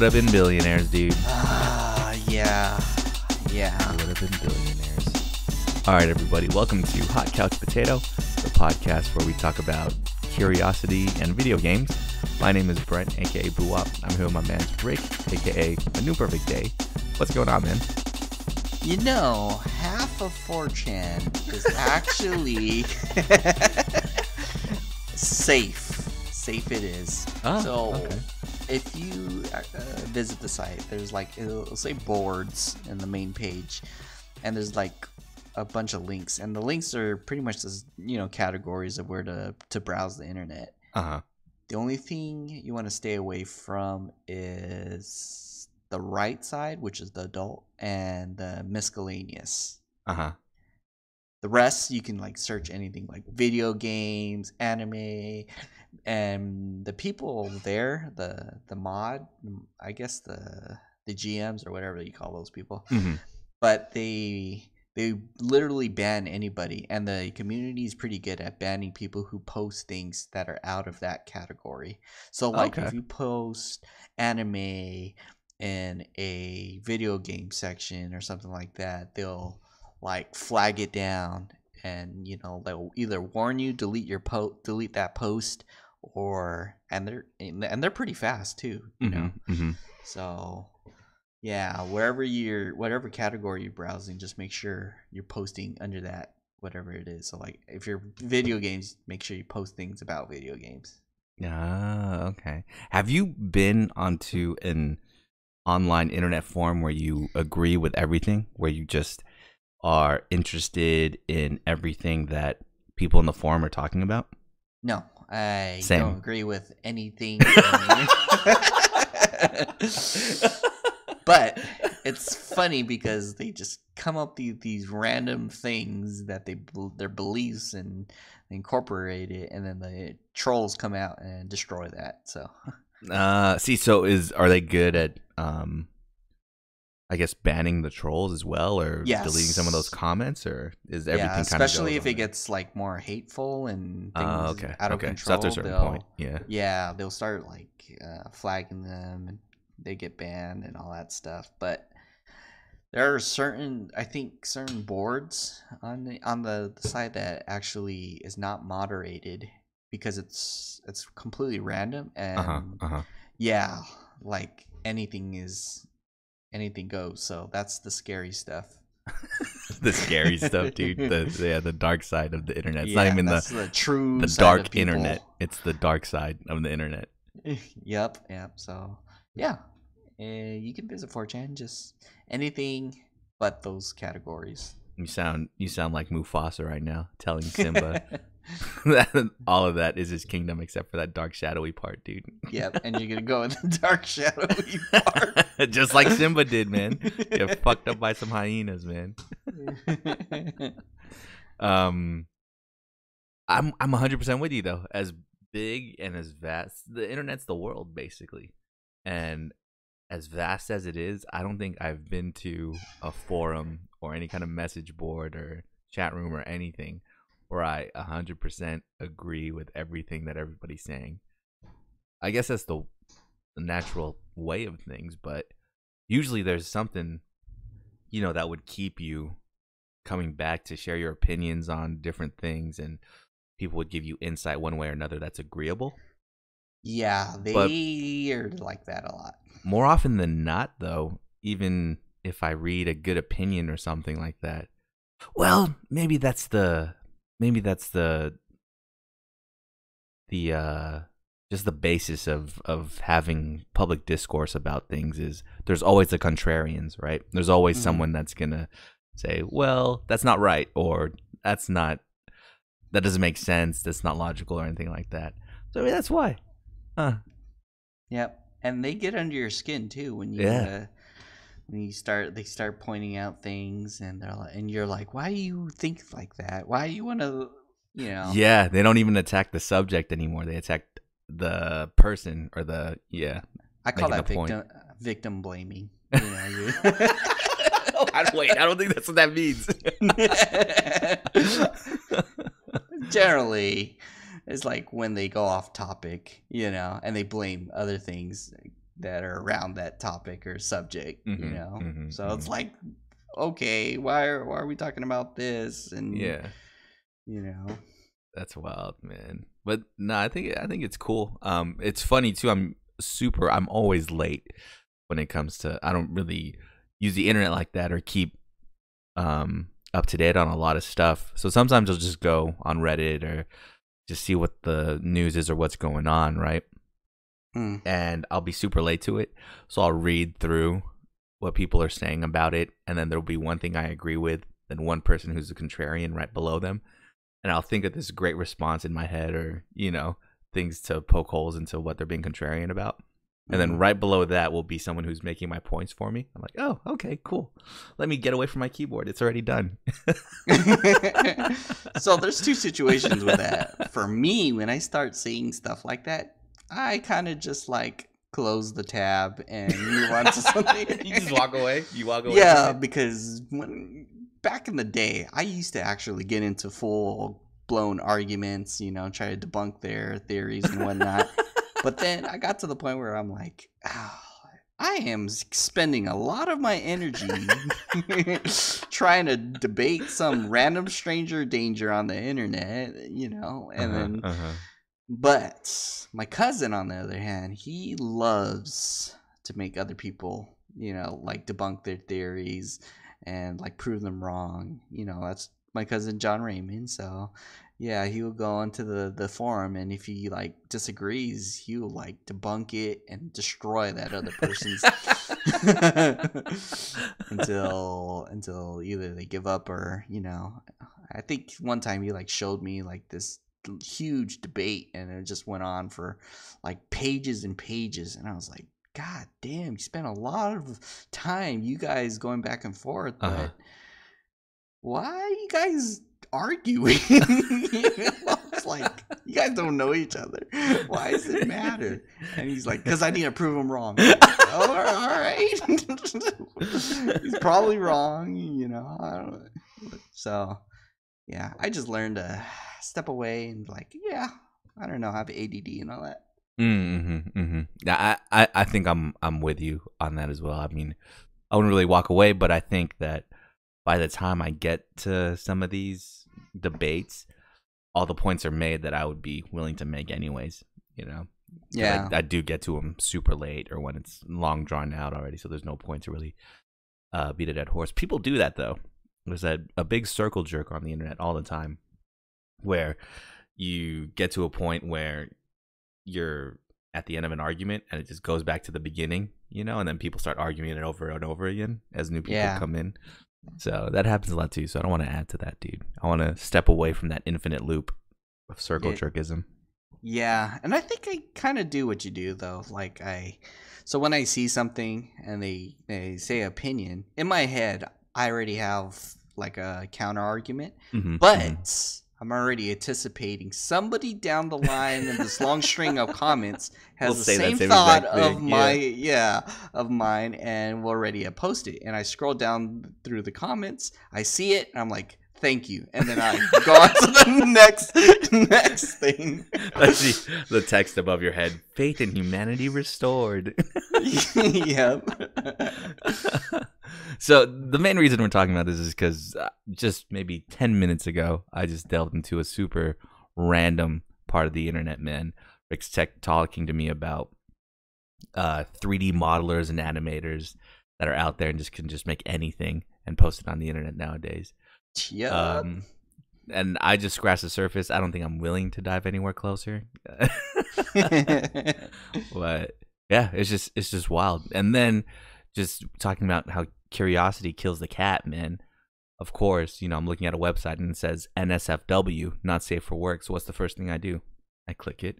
Would have been billionaires, dude. Ah, yeah, yeah. Would have been billionaires. All right, everybody. Welcome to Hot Couch Potato, the podcast where we talk about curiosity and video games. My name is Brent, aka Buwop. I'm here with my man Rick, aka A New Perfect Day. What's going on, man? You know, half of 4chan is actually safe. Safe it is. Oh, so, okay. if you uh, visit the site, there's like, it'll, say boards in the main page, and there's like a bunch of links, and the links are pretty much just, you know, categories of where to, to browse the internet. Uh huh. The only thing you want to stay away from is the right side, which is the adult, and the miscellaneous. Uh huh. The rest you can like search anything like video games, anime, and the people there, the the mod, I guess the the GMs or whatever you call those people, hmm but they they literally ban anybody and the community is pretty good at banning people who post things that are out of that category. So like if you post anime in a video game section or something like that they'll like flag it down and you know they'll either warn you delete your post delete that post or and they're and they're pretty fast too you know hmm hmm so, yeah, wherever you're, whatever category you're browsing, just make sure you're posting under that whatever it is. So, like, if you're video games, make sure you post things about video games. Ah, okay. Have you been onto an online internet forum where you agree with everything, where you just are interested in everything that people in the forum are talking about? No, I Same. don't agree with anything. but it's funny because they just come up these, these random things that they their beliefs and incorporate it, and then the trolls come out and destroy that. So. Uh, see, so is are they good at um, I guess banning the trolls as well, or deleting some of those comments, or is everything yeah, kind of especially if it gets like more hateful and things Oh, okay, out of okay. control. so that's a certain point. Yeah. Yeah, they'll start like uh, flagging them and they get banned and all that stuff. But there are certain, I think, certain boards on the on the, the site that actually is not moderated because it's it's completely random and Uh huh. Uh huh. yeah, like anything is anything goes. So that's the scary stuff. the scary stuff, dude. The yeah, the dark side of the internet. It's not Yeah, even the that's the true the dark internet. It's the dark side of the internet. yep, yep. So, yeah, uh, you can visit 4chan, just anything but those categories. You sound you sound like Mufasa right now, telling Simba all of that is his kingdom except for that dark shadowy part, dude. yep, and you're gonna go in the dark shadowy part. Just like Simba did, man. Get fucked up by some hyenas, man. Um, I'm I'm 100 percent with you though. As big and as vast, the internet's the world basically, and as vast as it is, I don't think I've been to a forum or any kind of message board or chat room or anything where I 100 percent agree with everything that everybody's saying. I guess that's the, the natural way of things, but usually there's something, you know, that would keep you coming back to share your opinions on different things and people would give you insight one way or another that's agreeable. yeah, they But- are like that a lot. More often than not though, even if I read a good opinion or something like that, well, maybe that's the maybe that's the the uh just the basis of of having public discourse about things is there's always the contrarians, right? There's always Mhm. someone that's going to say, "Well, that's not right," or "That's not that doesn't make sense. That's not logical," or anything like that. So I mean, that's why. Huh. Yep, and they get under your skin too when you Yeah. uh, when you start. They start pointing out things, and they're like, and you're like, why do you think like that? Why do you want to, you know? Yeah, they don't even attack the subject anymore. They attack the person or the yeah. I call that victim victim blaming. You know, you- I don't, wait, I don't think that's what that means. generally it's like when they go off topic, you know, and they blame other things that are around that topic or subject, you Mhm, know. mhm, so it's mhm. like, okay, why are why are we talking about this? And Yeah. you know, That's wild, man. But no, I think I think it's cool. Um, it's funny too. I'm super. I'm always late when it comes to. I don't really use the internet like that or keep um up to date on a lot of stuff. So sometimes I'll just go on Reddit or just see what the news is or what's going on, right? Mm. And I'll be super late to it. So I'll read through what people are saying about it, and then there'll be one thing I agree with, then one person who's a contrarian right below them and I'll think of this great response in my head or, you know, things to poke holes into what they're being contrarian about. And then Mhm. right below that will be someone who's making my points for me. I'm like, oh, okay, cool. Let me get away from my keyboard. It's already done. so there's two situations with that. For me, when I start seeing stuff like that, I kind of just like close the tab and move on to something. you just walk away. You walk away. Yeah, because when back in the day, I used to actually get into full blown arguments, you know, try to debunk their theories and whatnot. but then I got to the point where I'm like, oh, I am spending a lot of my energy trying to debate some random stranger danger on the internet, you know, and Uh-huh, then uh-huh. But my cousin, on the other hand, he loves to make other people, you know, like debunk their theories and like prove them wrong. You know, that's my cousin John Raymond. So, yeah, he will go onto the the forum, and if he like disagrees, he will like debunk it and destroy that other person's until until either they give up or you know. I think one time he like showed me like this huge debate and it just went on for like pages and pages and i was like god damn you spent a lot of time you guys going back and forth but Uh-huh. why are you guys arguing? You know, it's like you guys don't know each other. Why does it matter? And he's like because i need to prove him wrong. Oh all right. He's probably wrong you know I don't know. so yeah i just learned to step away and like yeah i don't know I have add and all that Mm-hmm, mm-hmm. Yeah, I, I, I think I'm I'm with you on that as well. I mean, I wouldn't really walk away, but I think that by the time I get to some of these debates, all the points are made that I would be willing to make anyways. You know. yeah I, I do get to them super late or when it's long drawn out already, so there's no point to really uh, beat a dead horse. People do that though. There's a a big circle jerk on the internet all the time, where you get to a point where you're at the end of an argument and it just goes back to the beginning, you know, and then people start arguing it over and over again as new people Yeah. come in. So that happens a lot too. So I don't want to add to that, dude. I want to step away from that infinite loop of circle Yeah. jerkism. Yeah, and I think I kind of do what you do though. Like I, so when I see something and they they say opinion in my head, I already have like a counter argument, Mm-hmm, but I'm already anticipating somebody down the line in this long string of comments has Will the same same thought of thing, my yeah. yeah of mine, and will already have posted. And I scroll down through the comments, I see it, and I'm like. Thank you, and then I go on to the next next thing. I see the text above your head. Faith in humanity restored. yep. so the main reason we're talking about this is because uh, just maybe 10 minutes ago i just delved into a super random part of the internet man rick's tech talking to me about uh 3d modelers and animators that are out there and just can just make anything and post it on the internet nowadays Yeah. um and i just scratched the surface i don't think i'm willing to dive anywhere closer but yeah it's just it's just wild. And then just talking about how curiosity kills the cat man of course you know i'm looking at a website and it says nsfw not safe for work. So what's the first thing i do? I click it.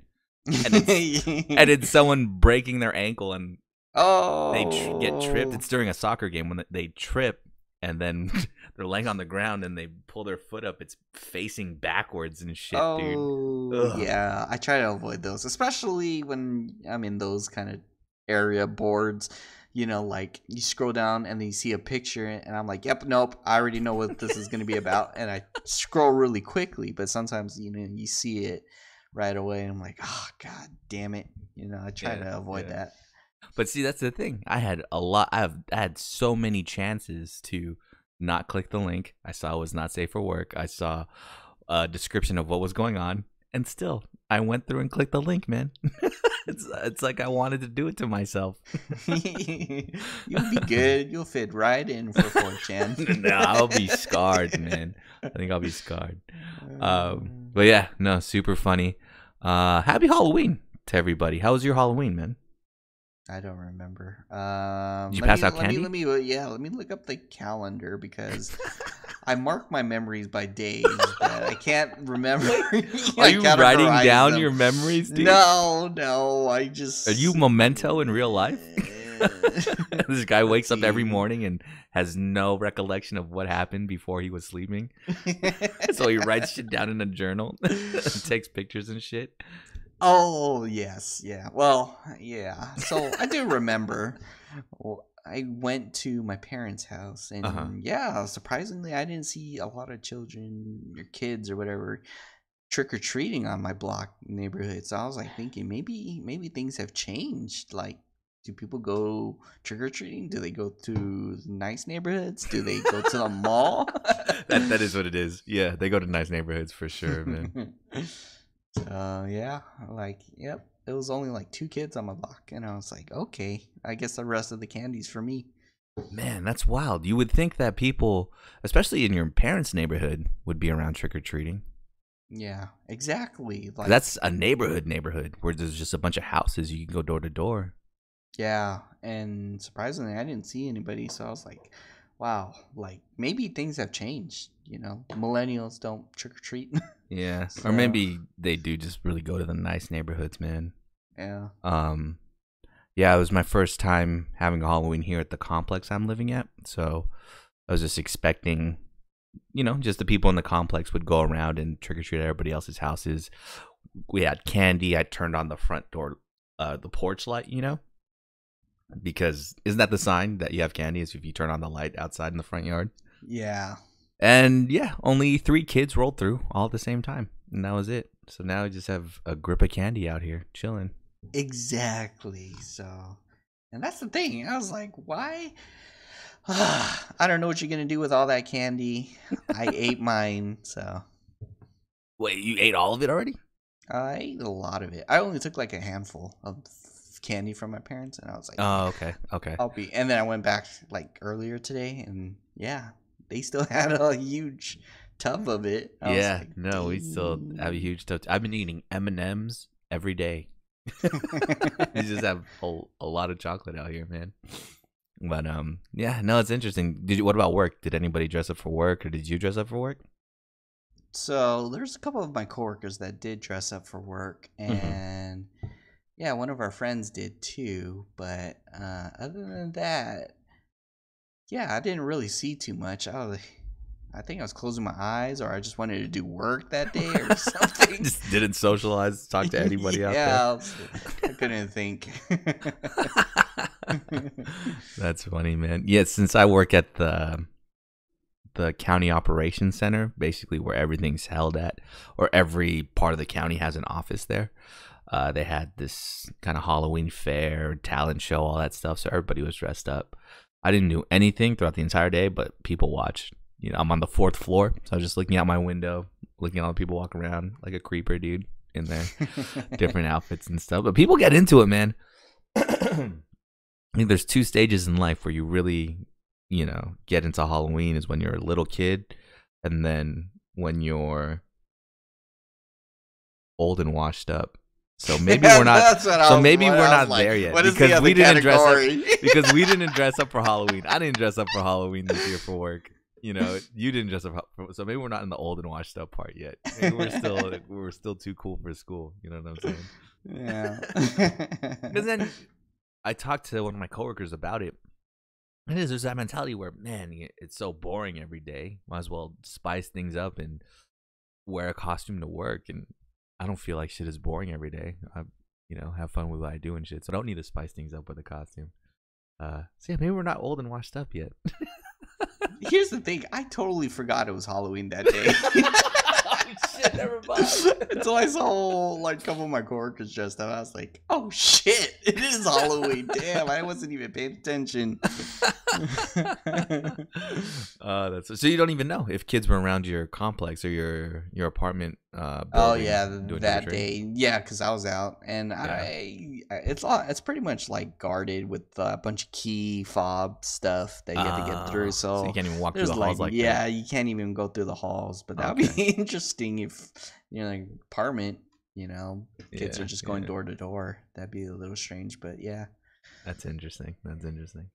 And and it's someone breaking their ankle and oh, they tr- get tripped. Oh. It's during a soccer game when they trip and then they're laying on the ground and they pull their foot up it's facing backwards and shit dude oh, Ugh. yeah. I try to avoid those, especially when I'm in those kind of area boards. you know, like you scroll down and then you see a picture, and I'm like, yep, nope, I already know what this is going to be about, and I scroll really quickly. But sometimes, you know, you see it right away, and I'm like, oh god, damn it, you know, I try Yeah, to avoid yeah. that. But see, that's the thing. I had a lot. I have I had so many chances to not click the link. I saw it was not safe for work. I saw a description of what was going on, and still, I went through and clicked the link. Man, it's it's like I wanted to do it to myself. You'll be good. You'll fit right in for 4chan. no, I'll be scarred, man. I think I'll be scarred. Um, but yeah, no, super funny. Uh, happy Halloween to everybody. How was your Halloween, man? I don't remember. Um, Did you pass me, out let candy? Me, let me, uh, yeah, let me look up the calendar because I mark my memories by days, but I can't remember. Are you writing down them. your memories, dude? No, no, I just. Are you memento in real life? Uh, this guy wakes up every morning and has no recollection of what happened before he was sleeping. so he writes shit down in a journal, and takes pictures and shit. Oh yes, yeah. Well, yeah. So I do remember. I went to my parents' house, and Uh-huh. yeah, surprisingly, I didn't see a lot of children or kids or whatever trick or treating on my block neighborhood. So I was like thinking maybe maybe things have changed. Like, do people go trick or treating? Do they go to nice neighborhoods? Do they go to the mall? that that is what it is. Yeah, they go to nice neighborhoods for sure, man. so yeah, like yep, it was only like two kids on my block, and I was like, okay, I guess the rest of the candy's for me. Man, that's wild. You would think that people, especially in your parents' neighborhood, would be around trick or treating. Yeah, exactly. Like That's a neighborhood neighborhood where there's just a bunch of houses you can go door to door. yeah, and surprisingly, I didn't see anybody, so I was like, wow, like maybe things have changed. You know, millennials don't trick or treat. Yeah, So- or maybe they do just really go to the nice neighborhoods, man. yeah. Um, yeah, it was my first time having a Halloween here at the complex I'm living at, so I was just expecting, you know, just the people in the complex would go around and trick or treat at everybody else's houses. We had candy. I turned on the front door, uh, the porch light, you know, because isn't that the sign that you have candy? Is if you turn on the light outside in the front yard. Yeah. And yeah, only three kids rolled through all at the same time, and that was it. So now we just have a grip of candy out here chilling. Exactly. So, and that's the thing. I was like, why? I don't know what you're gonna do with all that candy. I ate mine, so Wait, you ate all of it already? I ate a lot of it. I only took like a handful of candy from my parents, and I was like, Oh, okay, okay. I'll be. And then I went back like earlier today, and yeah, they still had a huge tub of it. I was yeah, like, no, we still have a huge. Touch. I've been eating M and M's every day. we just have a, a lot of chocolate out here, man. But um, yeah, no, it's interesting. Did you? What about work? Did anybody dress up for work, or did you dress up for work? So there's a couple of my coworkers that did dress up for work, Mhm. and yeah, one of our friends did too. But uh, other than that, yeah, I didn't really see too much. I was, I think I was closing my eyes, or I just wanted to do work that day or something. just didn't socialize, talk to anybody out yeah, I, was- I couldn't think. That's funny, man. Yeah, since I work at the the county operations center, basically where everything's held at, or every part of the county has an office there. Uh, they had this kind of Halloween fair, talent show, all that stuff. So everybody was dressed up. I didn't do anything throughout the entire day, but people watched. You know, I'm on the fourth floor, so I was just looking out my window, looking at all the people walk around like a creeper, dude, in there different outfits and stuff. But people get into it, man. I think there's two stages in life where you really, you know, get into Halloween is when you're a little kid, and then when you're old and washed up. So maybe we're not That's what I so maybe we're not like, there yet what is the because we didn't dress up because we didn't dress up for Halloween. I didn't dress up for Halloween this year for work. You know, you didn't dress up for, so maybe we're not in the old and washed up part yet. Maybe we're still we're still too cool for school. You know what I'm saying? yeah. Because then I talked to one of my coworkers about it. It is there's that mentality where man, it's so boring every day. Might as well spice things up and wear a costume to work. And I don't feel like shit is boring every day. I, you know, have fun with what I do and shit. So I don't need to spice things up with a costume. Uh, so yeah, maybe we're not old and washed up yet. Here's the thing: I totally forgot it was Halloween that day. shit, never mind. Until I saw like a couple of my coworkers dressed up, I was like, "Oh shit, it is Halloween!" Damn, I wasn't even paying attention. uh, that's so you don't even know if kids were around your complex or your your apartment. Uh, oh yeah, that day, yeah, because I was out, and I, I, it's it's pretty much like guarded with a bunch of key fob stuff that you have to get Ah, through. So, you can't even walk through the like, halls like yeah, that. you can't even go through the halls. But that would Okay. be interesting if you know, like apartment, you know, kids Yeah, are just going yeah. door to door. That'd be a little strange, but yeah. That's interesting. That's interesting.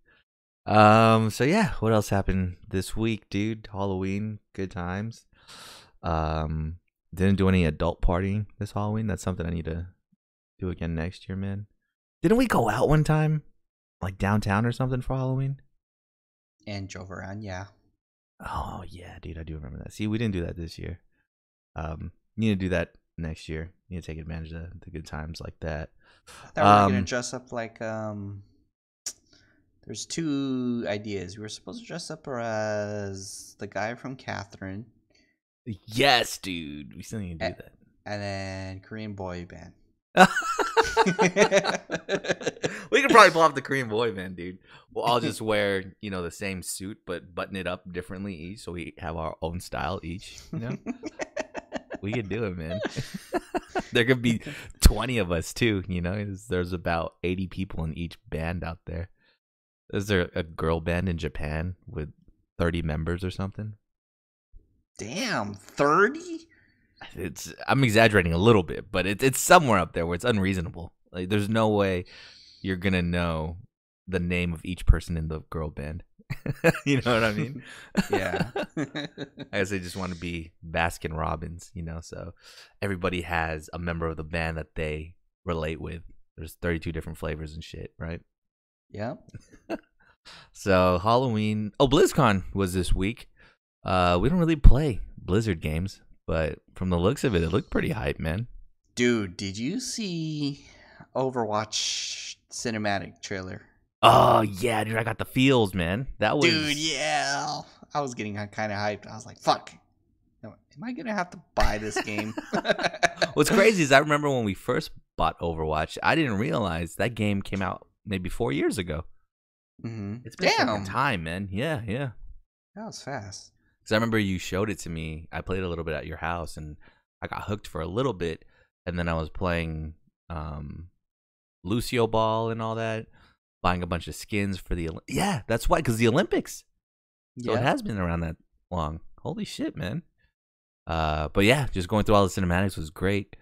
Um. So yeah, what else happened this week, dude? Halloween, good times. Um. Didn't do any adult partying this Halloween. That's something I need to do again next year, man. Didn't we go out one time, like downtown or something for Halloween? And drove around, yeah. Oh yeah, dude, I do remember that. See, we didn't do that this year. Um, need to do that next year. Need to take advantage of the good times like that. That we were gonna Um, dress up like um. There's two ideas. We were supposed to dress up as the guy from Catherine, Yes, dude, we still need to do that. and then Korean boy band. we could probably pull off the Korean boy band, dude. We'll all just wear, you know, the same suit but button it up differently each, so we have our own style each. You know, we could do it, man. there could be twenty of us too. You know, there's, there's about eighty people in each band out there. Is there a girl band in Japan with thirty members or something? Damn, thirty. It's I'm exaggerating a little bit, but it's it's somewhere up there where it's unreasonable. Like there's no way you're gonna know the name of each person in the girl band. you know what I mean? Yeah. I guess they just want to be Baskin Robbins, you know. So everybody has a member of the band that they relate with. There's 32 different flavors and shit, right? Yep. So Halloween. Oh, BlizzCon was this week. Uh, we don't really play Blizzard games, but from the looks of it, it looked pretty hype, man. Dude, did you see Overwatch cinematic trailer? Oh yeah, dude, I got the feels, man. That was Dude, yeah. I was getting kind of hyped. I was like, fuck. Am I going to have to buy this game? What's crazy is I remember when we first bought Overwatch, I didn't realize that game came out maybe four years ago. hmm It's been Damn. time, man. Yeah, yeah. That was fast. Because I remember you showed it to me. I played a little bit at your house, and I got hooked for a little bit, and then I was playing um, Lucio Ball and all that, buying a bunch of skins for the yeah. That's why, because the Olympics. So it has been around that long. Holy shit, man. Uh, but yeah, just going through all the cinematics was great.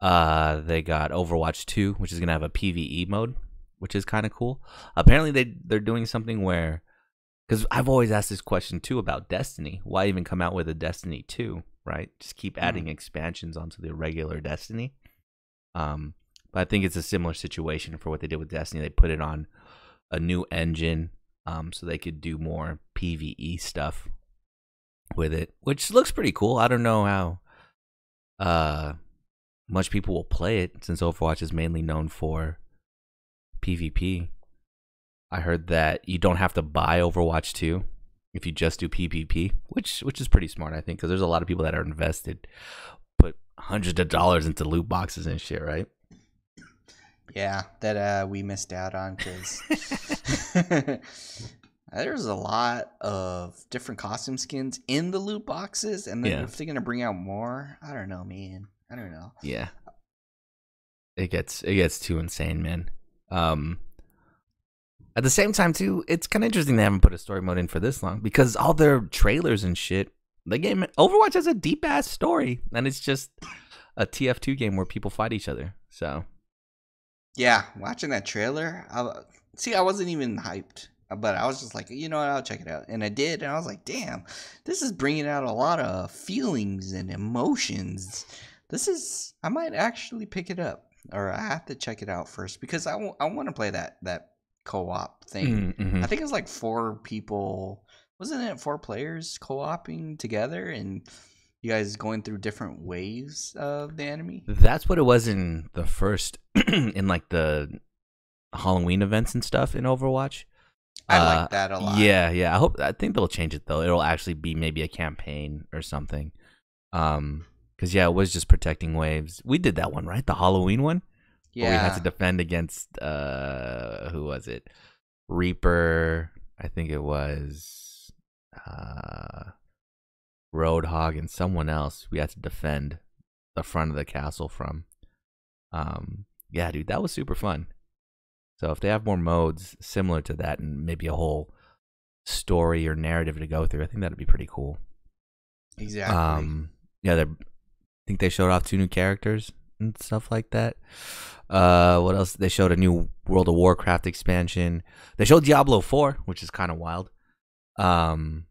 Uh, they got Overwatch 2, which is gonna have a PVE mode, which is kind of cool. Apparently, they they're doing something where, because I've always asked this question too about Destiny. Why even come out with a Destiny 2, right? Just keep adding expansions onto the regular Destiny. Um, but I think it's a similar situation for what they did with Destiny. They put it on a new engine, um, so they could do more PVE stuff with it, which looks pretty cool. I don't know how uh much people will play it since Overwatch is mainly known for PvP. I heard that you don't have to buy Overwatch 2 if you just do PvP, which which is pretty smart, I think, because there's a lot of people that are invested, put hundreds of dollars into loot boxes and shit, right? Yeah, that uh, we missed out on because there's a lot of different costume skins in the loot boxes, and then Yeah. if they're gonna bring out more, I don't know, man. I don't know. Yeah. It gets it gets too insane, man. Um at the same time too, it's kind of interesting they haven't put a story mode in for this long because all their trailers and shit, the game Overwatch has a deep ass story and it's just a TF2 game where people fight each other. So, Yeah, watching that trailer, I, see, I wasn't even hyped, but I was just like, you know what, I'll check it out, and I did, and I was like, damn, this is bringing out a lot of feelings and emotions. This is, I might actually pick it up, or I have to check it out first because I want to play that that co-op thing. mm, mhm. I think it's like four people. Wasn't it four players co-oping together and you guys going through different waves of the enemy? that's what it was in the first in like the Halloween events and stuff in Overwatch. I Uh, like that a lot. Yeah, yeah. I hope I think they'll change it though. It'll actually be maybe a campaign or something. Um, because yeah, it was just protecting waves. We did that one right, the Halloween one. Where we had to defend against uh, who was it? Reaper. I think it was uh, Roadhog and someone else. We had to defend the front of the castle from. Um, yeah, dude, that was super fun. So if they have more modes similar to that and maybe a whole story or narrative to go through, I think that'd be pretty cool. exactly. Um, yeah, they I think they showed off two new characters and stuff like that. Uh, what else? They showed a new World of Warcraft expansion. They showed Diablo Four, which is kind of wild. Um,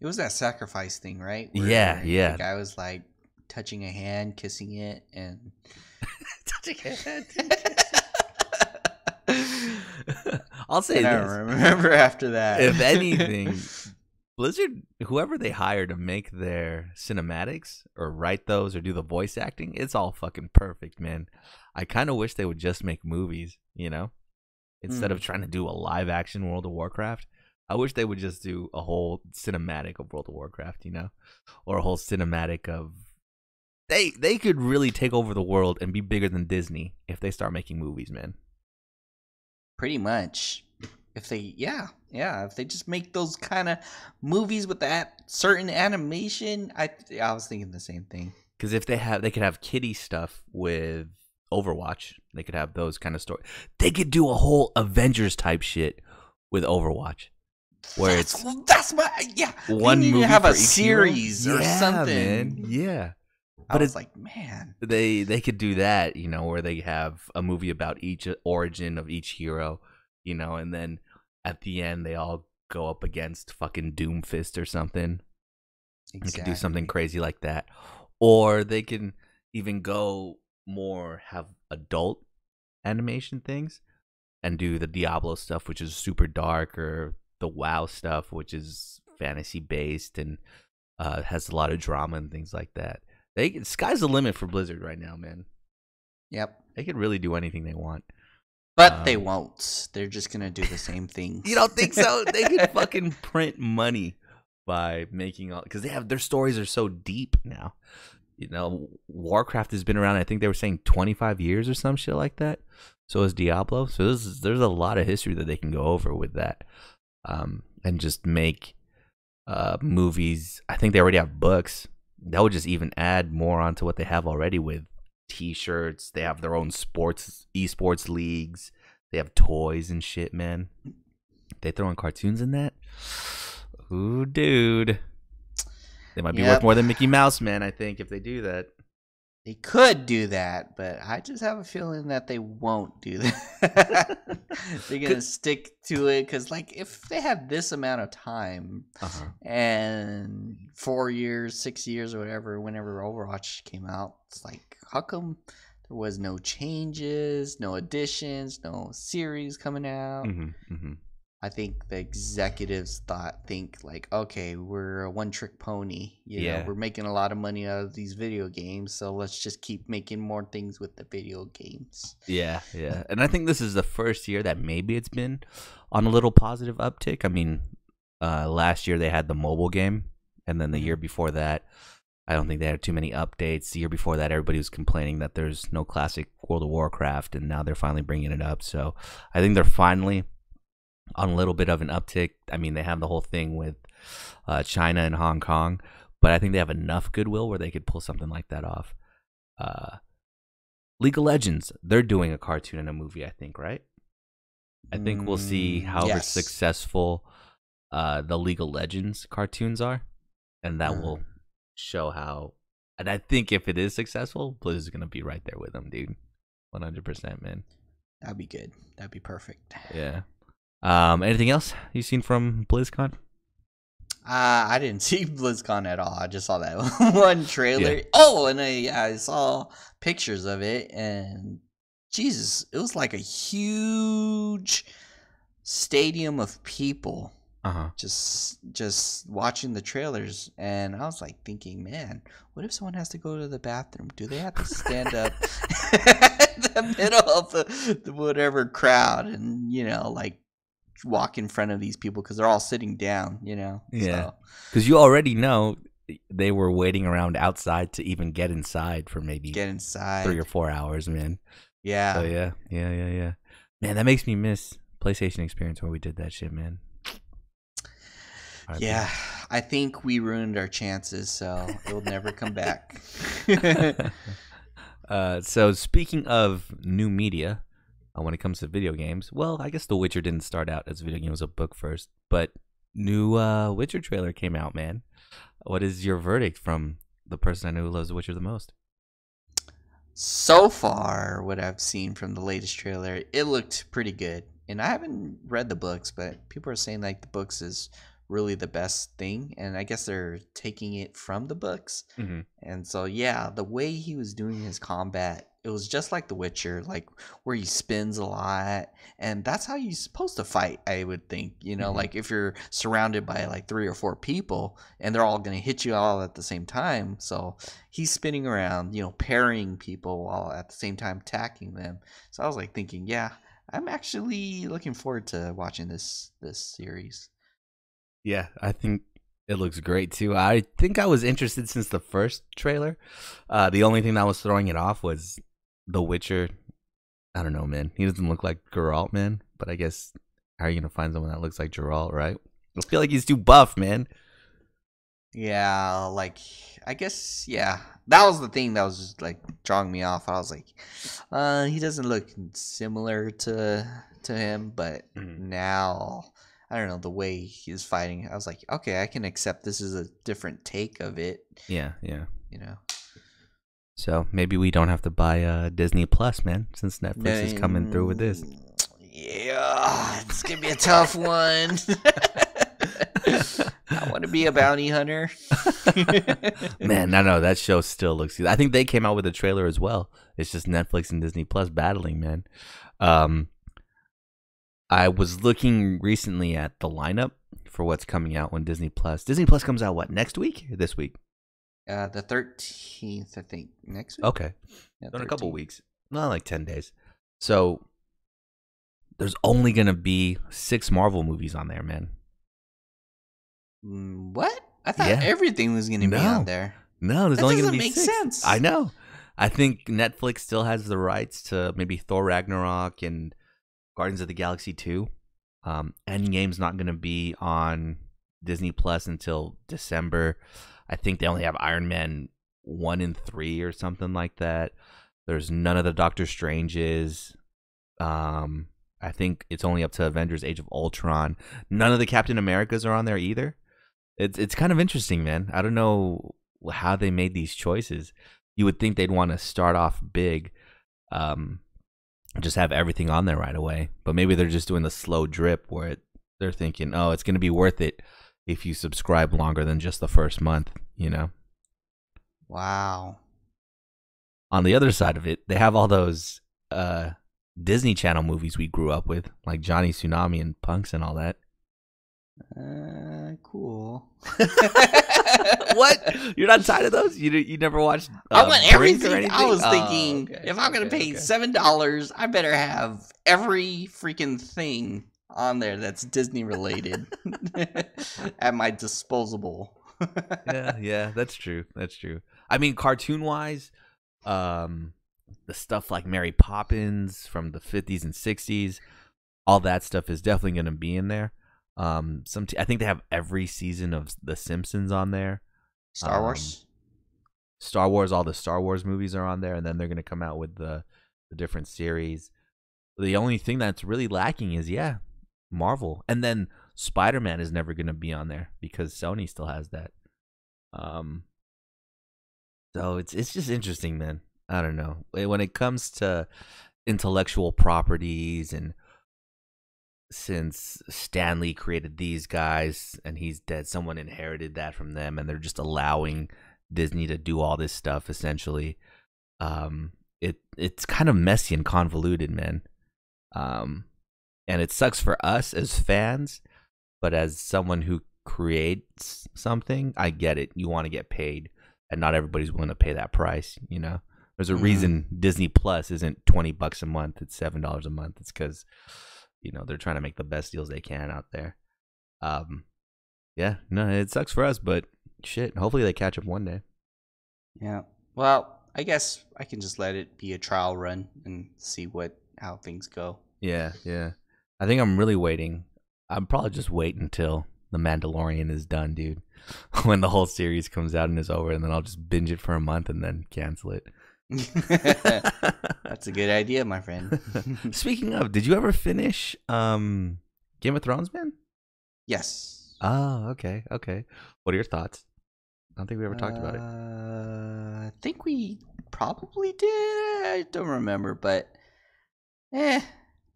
it was that sacrifice thing, right? Yeah, yeah. The guy was like touching a hand, kissing it, and I'll say I this: don't remember after that. if anything, Blizzard, whoever they hire to make their cinematics or write those or do the voice acting, it's all fucking perfect, man. I kind of wish they would just make movies, you know, instead Mm. of trying to do a live action World of Warcraft. I wish they would just do a whole cinematic of World of Warcraft, you know, or a whole cinematic of. They they could really take over the world and be bigger than Disney if they start making movies, man. pretty much if they yeah yeah if they just make those kind of movies with that certain animation i i was thinking the same thing Because if they have, they could have kitty stuff with Overwatch. They could have those kind of stories. They could do a whole Avengers type shit with Overwatch, where that's, it's that's my yeah they one to movie have a series or Yeah, something Man. Yeah, But it's like man they they could do that. You know, where they have a movie about each origin of each hero. You know, and then at the end they all go up against fucking Doomfist or something. Exactly. They could do something crazy like that. Or they can even go more have adult animation things and do the Diablo stuff which is super dark or the WoW stuff which is fantasy based and uh has a lot of drama and things like that. They sky's the limit for Blizzard right now, man. yep They could really do anything they want. But they Um, won't they're just gonna do the same thing You don't think so? They can fucking print money by making all because they have their stories are so deep now. You know, Warcraft has been around. I think they were saying twenty five years or some shit like that. So is Diablo. So this is, there's a lot of history that they can go over with that, um, and just make uh, movies. I think they already have books. That would just even add more onto what they have already with T-shirts. They have their own sports, esports leagues. They have toys and shit, man. They throwing cartoons in that? Ooh, dude. They might be Yep. worth more than Mickey Mouse, man. I think if they do that. They could do that, but I just have a feeling that they won't do that. They're gonna stick to it because, like, if they have this amount of time Uh-huh. and four years, six years, or whatever, whenever Overwatch came out, it's like, how come there was no changes, no additions, no series coming out? hmm hmm I think the executives thought think like, okay, we're a one trick pony. You Yeah. know, we're making a lot of money out of these video games, so let's just keep making more things with the video games. Yeah, yeah. And I think this is the first year that maybe it's been on a little positive uptick. I mean, uh, last year they had the mobile game, and then the year before that, I don't think they had too many updates. The year before that, everybody was complaining that there's no classic World of Warcraft, and now they're finally bringing it up. So I think they're finally on a little bit of an uptick. I mean, they have the whole thing with uh, China and Hong Kong, but I think they have enough goodwill where they could pull something like that off. Uh, League of Legends, they're doing a cartoon and a movie, I think, right? I think we'll see Mm, how yes. successful uh, the League of Legends cartoons are, and that will show how. And I think if it is successful, Blizzard's gonna be right there with them, dude. One hundred percent, man. That'd be good. That'd be perfect. Yeah. Um. Anything else you seen from BlizzCon? Uh, I didn't see BlizzCon at all. I just saw that one trailer. Yeah. Oh, and I, yeah, I saw pictures of it, and Jesus, it was like a huge stadium of people Uh huh. just just watching the trailers and i was like thinking man what if someone has to go to the bathroom do they have to stand up in the middle of the, the whatever crowd and you know like walk in front of these people because they're all sitting down. You know. Yeah. So, Because you already know they were waiting around outside to even get inside for maybe get inside. three or four hours, man. yeah. So yeah, yeah, yeah, yeah. Man, that makes me miss PlayStation experience where we did that shit, man. RIP. Yeah, I think we ruined our chances, so it will never come back. uh, so speaking of new media, uh, when it comes to video games, well, I guess The Witcher didn't start out as a video game; it was a book first. But new uh, Witcher trailer came out, man. What is your verdict from the person I know who loves The Witcher the most? so far, what I've seen from the latest trailer, it looked pretty good. And I haven't read the books, but people are saying like the books is really the best thing, and I guess they're taking it from the books. Mm-hmm. And so, yeah, the way he was doing his combat, it was just like The Witcher, like where he spins a lot, and that's how you're supposed to fight. I would think, you know, Mhm. like if you're surrounded by like three or four people, and they're all gonna hit you all at the same time. So he's spinning around, you know, parrying people while at the same time attacking them. So I was like thinking, yeah, I'm actually looking forward to watching this this series. Yeah, I think it looks great too. I think I was interested since the first trailer. Uh, the only thing that was throwing it off was The Witcher. I don't know, man. He doesn't look like Geralt, man. But I guess how are you gonna find someone that looks like Geralt, right? I feel like he's too buff, man. Yeah, like I guess yeah. That was the thing that was just like drawing me off. I was like, uh, he doesn't look similar to to him, but Mhm. now I don't know the way he's fighting. I was like, okay, I can accept this is a different take of it. Yeah, yeah. You know, So maybe we don't have to buy uh, Disney Plus, man, since Netflix is coming through with this. Yeah, it's gonna be a tough one. I want to be a bounty hunter. Man, I know that show still looks good. I think they came out with a trailer as well. It's just Netflix and Disney Plus battling, man. Um, I was looking recently at the lineup for what's coming out when Disney Plus. Disney Plus comes out what next week? This week? Uh, the thirteenth, I think, next week. Okay, Yeah, in a couple 13th. weeks, not like ten days. So there's only gonna be six Marvel movies on there, man. Mm, What? I thought Yeah. everything was gonna be on there. No, there's That only gonna be make six. sense. I know. I think Netflix still has the rights to maybe Thor Ragnarok and Guardians of the Galaxy 2. Um, Endgame's not going to be on Disney Plus until December. I think they only have Iron Man 1 and 3 or something like that. There's none of the Doctor Stranges. Um, I think it's only up to Avengers Age of Ultron. None of the Captain Americas are on there either. It's it's kind of interesting, man. I don't know how they made these choices. You would think they'd want to start off big, um, just have everything on there right away. But maybe they're just doing the slow drip where it, they're thinking, oh, it's going to be worth it if you subscribe longer than just the first month. You know. Wow. On the other side of it, they have all those uh, Disney Channel movies we grew up with, like Johnny Tsunami and Punks and all that. Uh, cool. what? You're not tired of those? You you never watched? I uh, want Brink or everything. I anything? was Oh, thinking okay, if I'm gonna okay, pay okay. seven dollars, I better have every freaking thing on there that's Disney related at my disposable. yeah, yeah, that's true. That's true. I mean, cartoon wise, um, the stuff like Mary Poppins from the 50s and 60s, all that stuff is definitely going to be in there. Um, some t- I think they have every season of The Simpsons on there. Star Um, Wars. Star Wars, all the Star Wars movies are on there, and then they're going to come out with the the different series. The only thing that's really lacking is yeah, Marvel, and then Spider Man is never going to be on there because Sony still has that. Um, so it's it's just interesting, man. I don't know when it comes to intellectual properties and since Stan Lee created these guys and he's dead, someone inherited that from them, and they're just allowing Disney to do all this stuff essentially. Um, it it's kind of messy and convoluted, man. Um, and it sucks for us as fans, but as someone who creates something, I get it. You want to get paid, and not everybody's willing to pay that price. You know, there's a Mhm. reason Disney Plus isn't twenty bucks a month; it's seven dollars a month. It's because you know they're trying to make the best deals they can out there. Um, yeah, no, it sucks for us, but shit. Hopefully they catch up one day. Yeah. Well, I guess I can just let it be a trial run and see what how things go. Yeah, yeah. I think I'm really waiting. I'm probably just wait until the Mandalorian is done, dude. when the whole series comes out and is over, and then I'll just binge it for a month and then cancel it. That's a good idea, my friend. Speaking of, did you ever finish um Game of Thrones, man? yes. Oh, okay, okay. What are your thoughts? I don't think we ever talked about it. Uh, I think we probably did. I don't remember, but eh,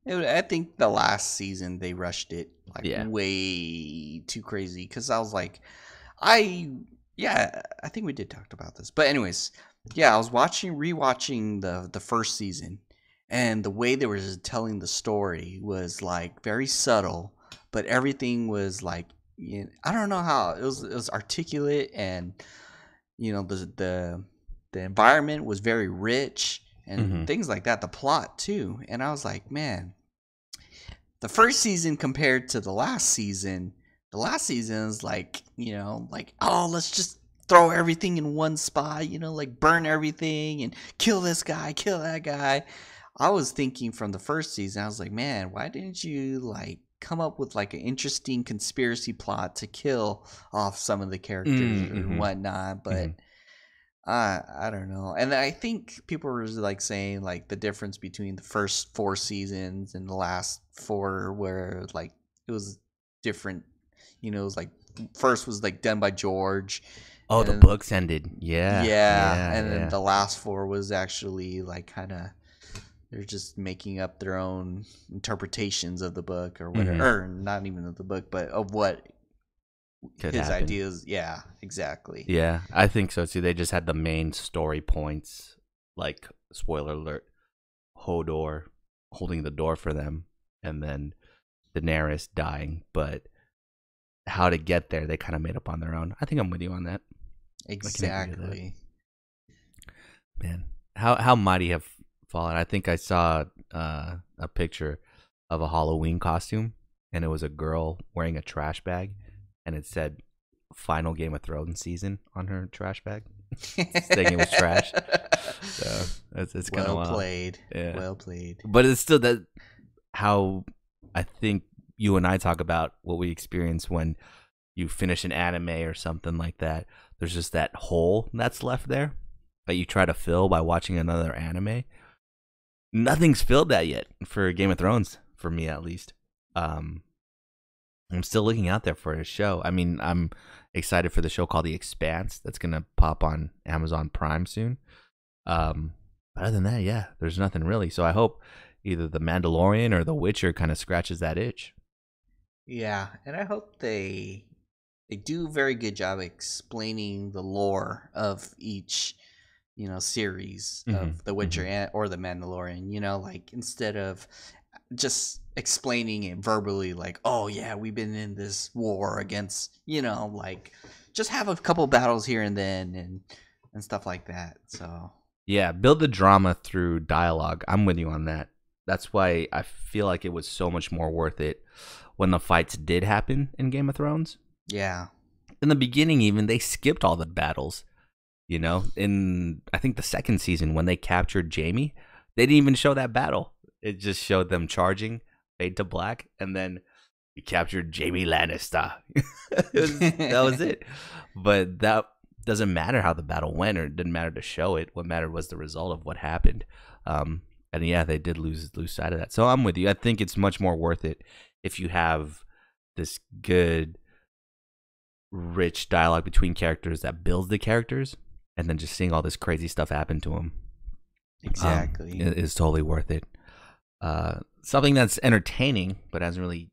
it, I think the last season they rushed it like Yeah. way too crazy because I was like, I yeah, I think we did talk about this, but anyways, yeah, I was watching rewatching the the first season, and the way they were telling the story was like very subtle, but everything was like you know, I don't know how it was it was articulate and you know the the the environment was very rich and Mhm. things like that the plot too and I was like man the first season compared to the last season the last season is like you know like oh let's just throw everything in one spot you know like burn everything and kill this guy kill that guy I was thinking from the first season, I was like, man, why didn't you like come up with like an interesting conspiracy plot to kill off some of the characters Mm, and mhm. whatnot? But Mhm. I I don't know. And I think people were like saying like the difference between the first four seasons and the last four, where like it was different. You know, it was like first was like done by George. Oh, the and- books ended. Yeah, yeah, and then yeah. the last four was actually like kind of they're just making up their own interpretations of the book or whatever, Mhm. or not even of the book, but of what Could his happen. ideas. Yeah, exactly. Yeah, I think so too. They just had the main story points, like spoiler alert, Hodor holding the door for them, and then Daenerys dying. But how to get there, they kind of made up on their own. I think I'm with you on that, agree with that. Exactly. man. How how mighty have fallen. I think I saw uh, a picture of a Halloween costume, and it was a girl wearing a trash bag, and it said "Final Game of Thrones season" on her trash bag. saying it was trash. So it's it's kind of well played. Yeah. Well played. But it's still that how I think you and I talk about what we experience when you finish an anime or something like that. There's just that hole that's left there that you try to fill by watching another anime. Nothing's filled that yet for Game of Thrones, for me at least. Um, I'm still looking out there for a show. I mean, I'm excited for the show called The Expanse that's gonna pop on Amazon Prime soon. Um, but other than that, yeah, there's nothing really. So I hope either The Mandalorian or The Witcher kind of scratches that itch. Yeah, and I hope they they do a very good job explaining the lore of each, you know, series Mhm, of The Witcher and, or The Mandalorian. You know, like instead of just explaining it verbally, like, oh yeah, we've been in this war against, you know, like just have a couple battles here and then and and stuff like that. So Yeah, build the drama through dialogue. I'm with you on that. That's why I feel like it was so much more worth it when the fights did happen in Game of Thrones. Yeah, In the beginning, even they skipped all the battles. You know, in I think the second season when they captured Jamie, they didn't even show that battle. It just showed them charging, fade to black, and then we captured Jamie Lannister. Was- that was it. But that doesn't matter how the battle went, or it didn't matter to show it. What mattered was the result of what happened. Um, and yeah, they did lose lose sight of that. So I'm with you. I think it's much more worth it if you have this good, rich dialogue between characters that builds the characters, and then just seeing all this crazy stuff happen to them. exactly. Um, is totally worth it. Uh, something that's entertaining but hasn't really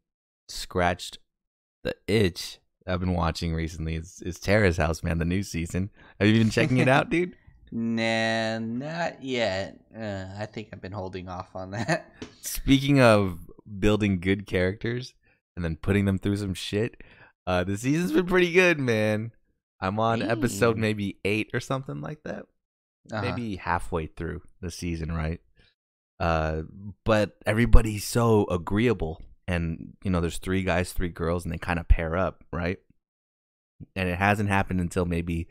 scratched the itch I've been watching recently is, is Terrace House, man, the new season. Have you been checking it out, dude? Nah, not yet. Uh, I think I've been holding off on that. Speaking of building good characters and then putting them through some shit, uh, the season's been pretty good, man. I'm on episode maybe eight or something like that. Uh-huh. Maybe halfway through the season, right? Uh, but everybody's so agreeable, and you know, there's three guys, three girls, and they kind of pair up, right? And it hasn't happened until maybe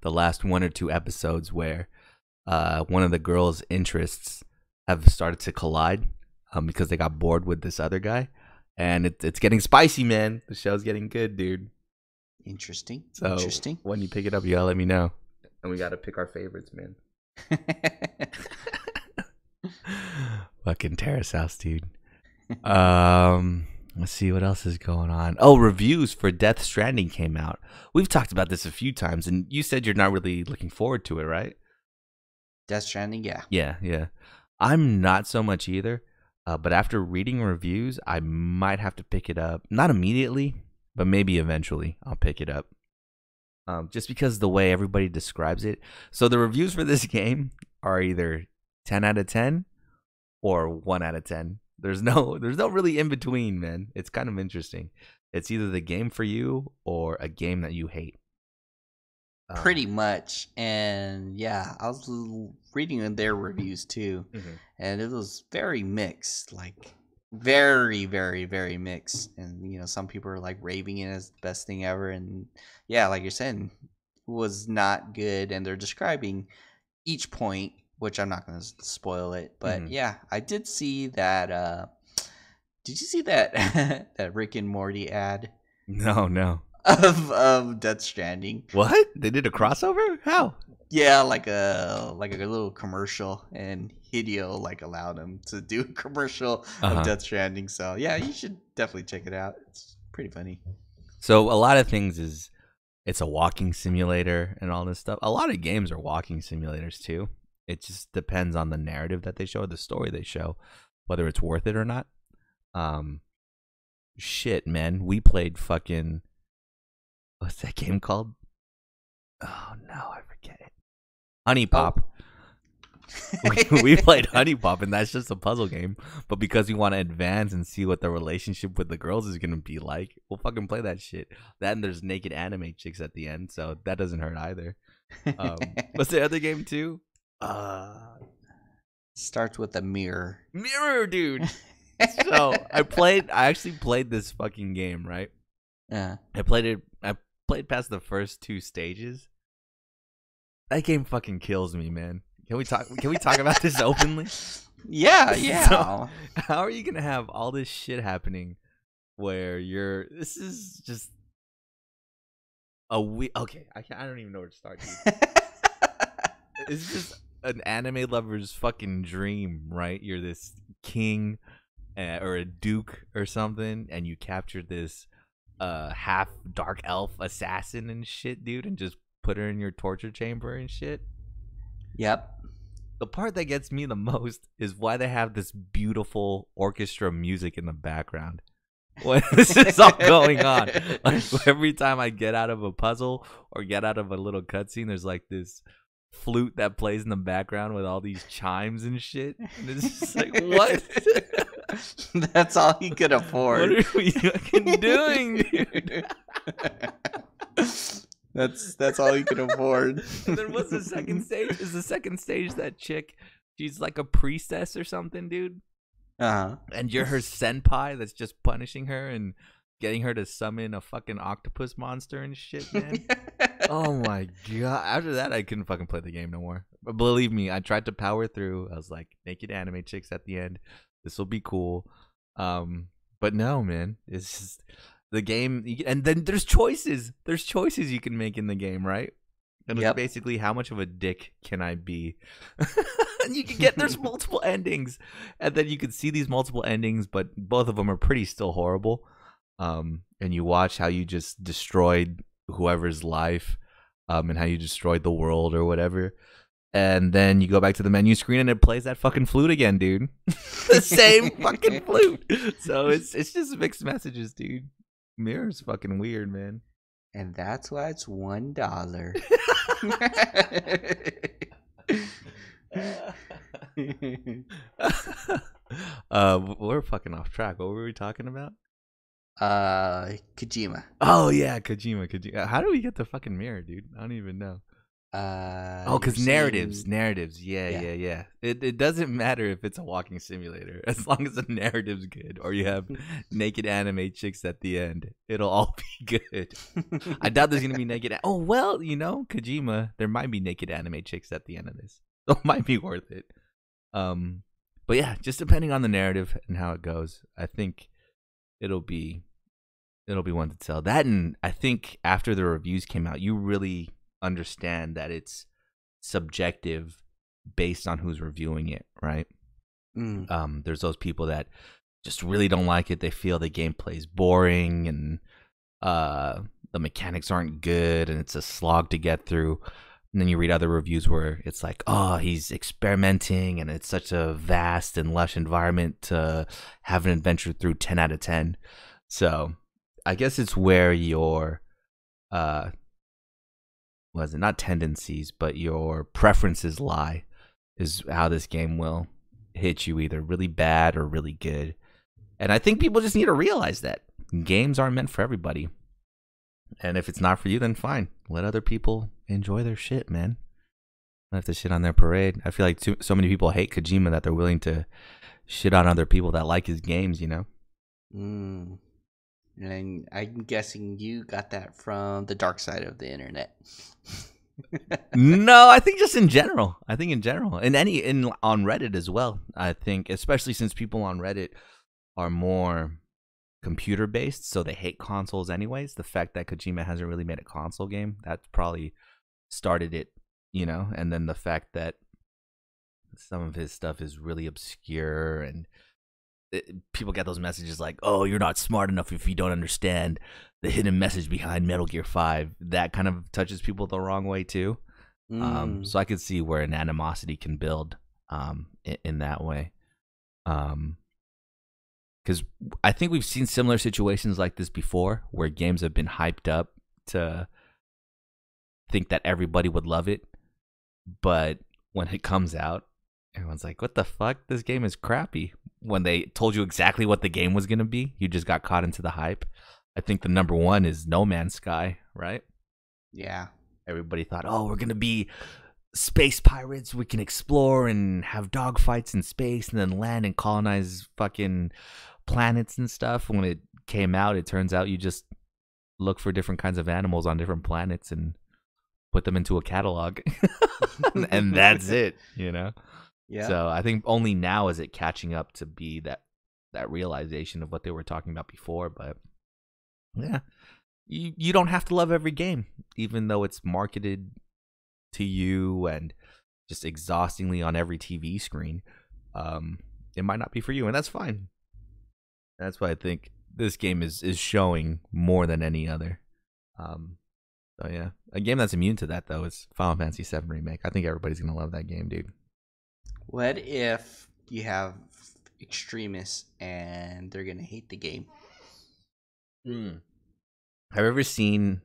the last one or two episodes where uh, one of the girls' interests have started to collide um, because they got bored with this other guy, and it, it's getting spicy, man. The show's getting good, dude. Interesting. So Interesting. when you pick it up, you gotta let me know, and we gotta pick our favorites, man. Fucking Terrace House, dude. Um, let's see what else is going on. Oh, reviews for Death Stranding came out. We've talked about this a few times, and you said you're not really looking forward to it, right? Death Stranding, yeah. Yeah, yeah. I'm not so much either. Uh, but after reading reviews, I might have to pick it up. Not immediately, but maybe eventually I'll pick it up. Um, just because the way everybody describes it. So the reviews for this game are either 10 out of 10 or 1 out of 10. There's no there's no really in between, man. It's kind of interesting. It's either the game for you or a game that you hate. Um, Pretty much. And yeah, I was reading their reviews too, mhm. and it was very mixed. Like, very, very, very mixed. And, you know, some people are like raving it as the best thing ever. And yeah, like you're saying, was not good. And they're describing each point, which I'm not going to spoil it. But Mhm. yeah, I did see that. uh Did you see that that Rick and Morty ad No, no. Of of Death Stranding? What? They did a crossover? How? Yeah, like a like a little commercial, and Hideo like allowed him to do a commercial Uh-huh. of Death Stranding. So yeah, you should definitely check it out. It's pretty funny. So a lot of things is it's a walking simulator and all this stuff. A lot of games are walking simulators too. It just depends on the narrative that they show, the story they show, whether it's worth it or not. Um shit, man. We played fucking what's that game called? Oh no, I forget it. HuniePop. we, we played HuniePop, and that's just a puzzle game. But because we want to advance and see what the relationship with the girls is gonna be like, we'll fucking play that shit. Then there's naked anime chicks at the end, so that doesn't hurt either. Um, what's the other game too? Uh, Starts with a mirror. Mirror, dude. So I played. I actually played this fucking game, right? Yeah. I played it. I played past the first two stages. That game fucking kills me, man. Can we talk? Can we talk about this openly? yeah, yeah. So- How are you gonna have all this shit happening where you're? This is just a we. Okay, I can't, I don't even know where to start. It's just an anime lover's fucking dream, right? You're this king uh, or a duke or something, and you capture this uh half dark elf assassin and shit, dude, and just put her in your torture chamber and shit. yep. The part that gets me the most is why they have this beautiful orchestra music in the background. When this is all going on. Like every time I get out of a puzzle or get out of a little cutscene, there's like this flute that plays in the background with all these chimes and shit. And it's just like, what? That's all he could afford. what are we fucking doing, dude? that's that's all he could afford. And then what's the second stage? Is the second stage that chick? She's like a priestess or something, dude. Uh-huh. and you're her senpai that's just punishing her and getting her to summon a fucking octopus monster and shit, man. oh my god! After that, I couldn't fucking play the game no more. But believe me, I tried to power through. I was like, naked anime chicks at the end. This will be cool. Um, but no, man, it's just the game. And then there's choices. There's choices you can make in the game, right? And Yep. it's basically how much of a dick can I be? and you can get there's multiple endings, and then you can see these multiple endings, but both of them are pretty still horrible. Um, and you watch how you just destroyed whoever's life, um, and how you destroyed the world or whatever. And then you go back to the menu screen and it plays that fucking flute again, dude. the same fucking flute. So it's it's just mixed messages, dude. Mirror's fucking weird, man. And that's why it's one dollar. uh, we're fucking off track. What were we talking about? uh, Kojima. Oh yeah, Kojima. Kojima. How do we get the fucking mirror, dude? I don't even know. Uh, Oh, because narratives, narratives. Yeah, Yeah. yeah, yeah. It it doesn't matter if it's a walking simulator, as long as the narrative's good, or you have naked anime chicks at the end. It'll all be good. I doubt there's gonna be naked. oh well, you know, Kojima. There might be naked anime chicks at the end of this. So it might be worth it. Um, but yeah, just depending on the narrative and how it goes, I think it'll be it'll be one to tell. That and I think after the reviews came out, you really understand that it's subjective based on who's reviewing it, right? Mm. Um, there's those people that just really don't like it. They feel the gameplay is boring and uh, the mechanics aren't good and it's a slog to get through. And then you read other reviews where it's like, oh, he's experimenting and it's such a vast and lush environment to have an adventure through 10 out of 10. So I guess it's where your, uh, was it not tendencies, but your preferences lie, is how this game will hit you either really bad or really good. And I think people just need to realize that games aren't meant for everybody. And if it's not for you, then fine. Let other people enjoy their shit, man. Let the shit on their parade. I feel like too, so many people hate Kojima that they're willing to shit on other people that like his games, you know? Mm. And I'm guessing you got that from the dark side of the internet. no, I think just in general. I think in general, in any in on Reddit as well. I think especially since people on Reddit are more computer based, so they hate consoles anyways. The fact that Kojima hasn't really made a console game that probably started it, you know. And then the fact that some of his stuff is really obscure and it, people get those messages like, "Oh, you're not smart enough if you don't understand the hidden message behind Metal Gear 5." That kind of touches people the wrong way too. Um, Mm. so I could see where an animosity can build um, in, in that way. Um, because I think we've seen similar situations like this before, where games have been hyped up to think that everybody would love it, but when it comes out, everyone's like, "What the fuck? This game is crappy." When they told you exactly what the game was gonna be, you just got caught into the hype. I think the number one is No Man's Sky, right? yeah. everybody thought, oh, we're gonna be space pirates. We can explore and have dogfights in space, and then land and colonize fucking planets and stuff. When it came out, it turns out you just look for different kinds of animals on different planets and put them into a catalog, and that's it. You know. Yeah. So I think only now is it catching up to be that that realization of what they were talking about before. But yeah, you you don't have to love every game, even though it's marketed to you and just exhaustingly on every TV screen. Um, it might not be for you, and that's fine. That's why I think this game is is showing more than any other. Um, so yeah, a game that's immune to that though is Final Fantasy VII Remake. I think everybody's gonna love that game, dude. What if you have extremists and they're gonna hate the game? Have you ever seen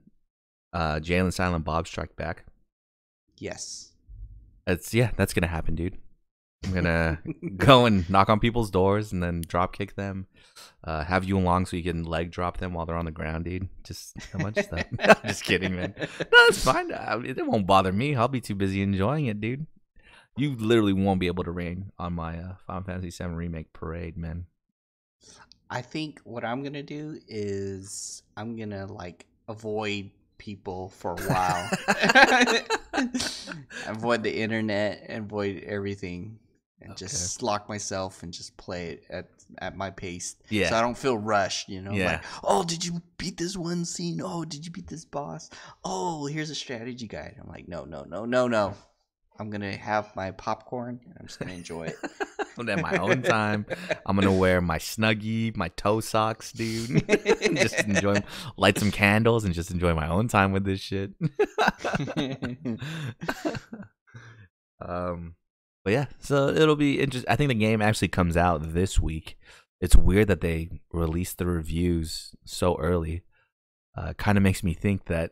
uh Jay and Silent Bob Strike Back? Yes. It's yeah, that's gonna happen, dude. I'm gonna go and knock on people's doors and then drop kick them. Uh, have you along so you can leg drop them while they're on the ground, dude. Just a bunch of stuff. I'm just kidding, man. No, it's fine. I mean, it won't bother me. I'll be too busy enjoying it, dude. You literally won't be able to rain on my uh, Final Fantasy VII remake parade, man. I think what I'm gonna do is I'm gonna like avoid people for a while. avoid the internet, avoid everything, and just lock myself and just play it at at my pace. Yeah. So I don't feel rushed, you know. Yeah. Like, oh, did you beat this one scene? Oh, did you beat this boss? Oh, here's a strategy guide. I'm like, no, no, no, no, no. I'm gonna have my popcorn and I'm just gonna enjoy it. at my own time. I'm gonna wear my snuggie, my toe socks, dude. just enjoy, light some candles, and just enjoy my own time with this shit. um, but yeah, so it'll be interesting. I think the game actually comes out this week. It's weird that they released the reviews so early. Uh, kind of makes me think that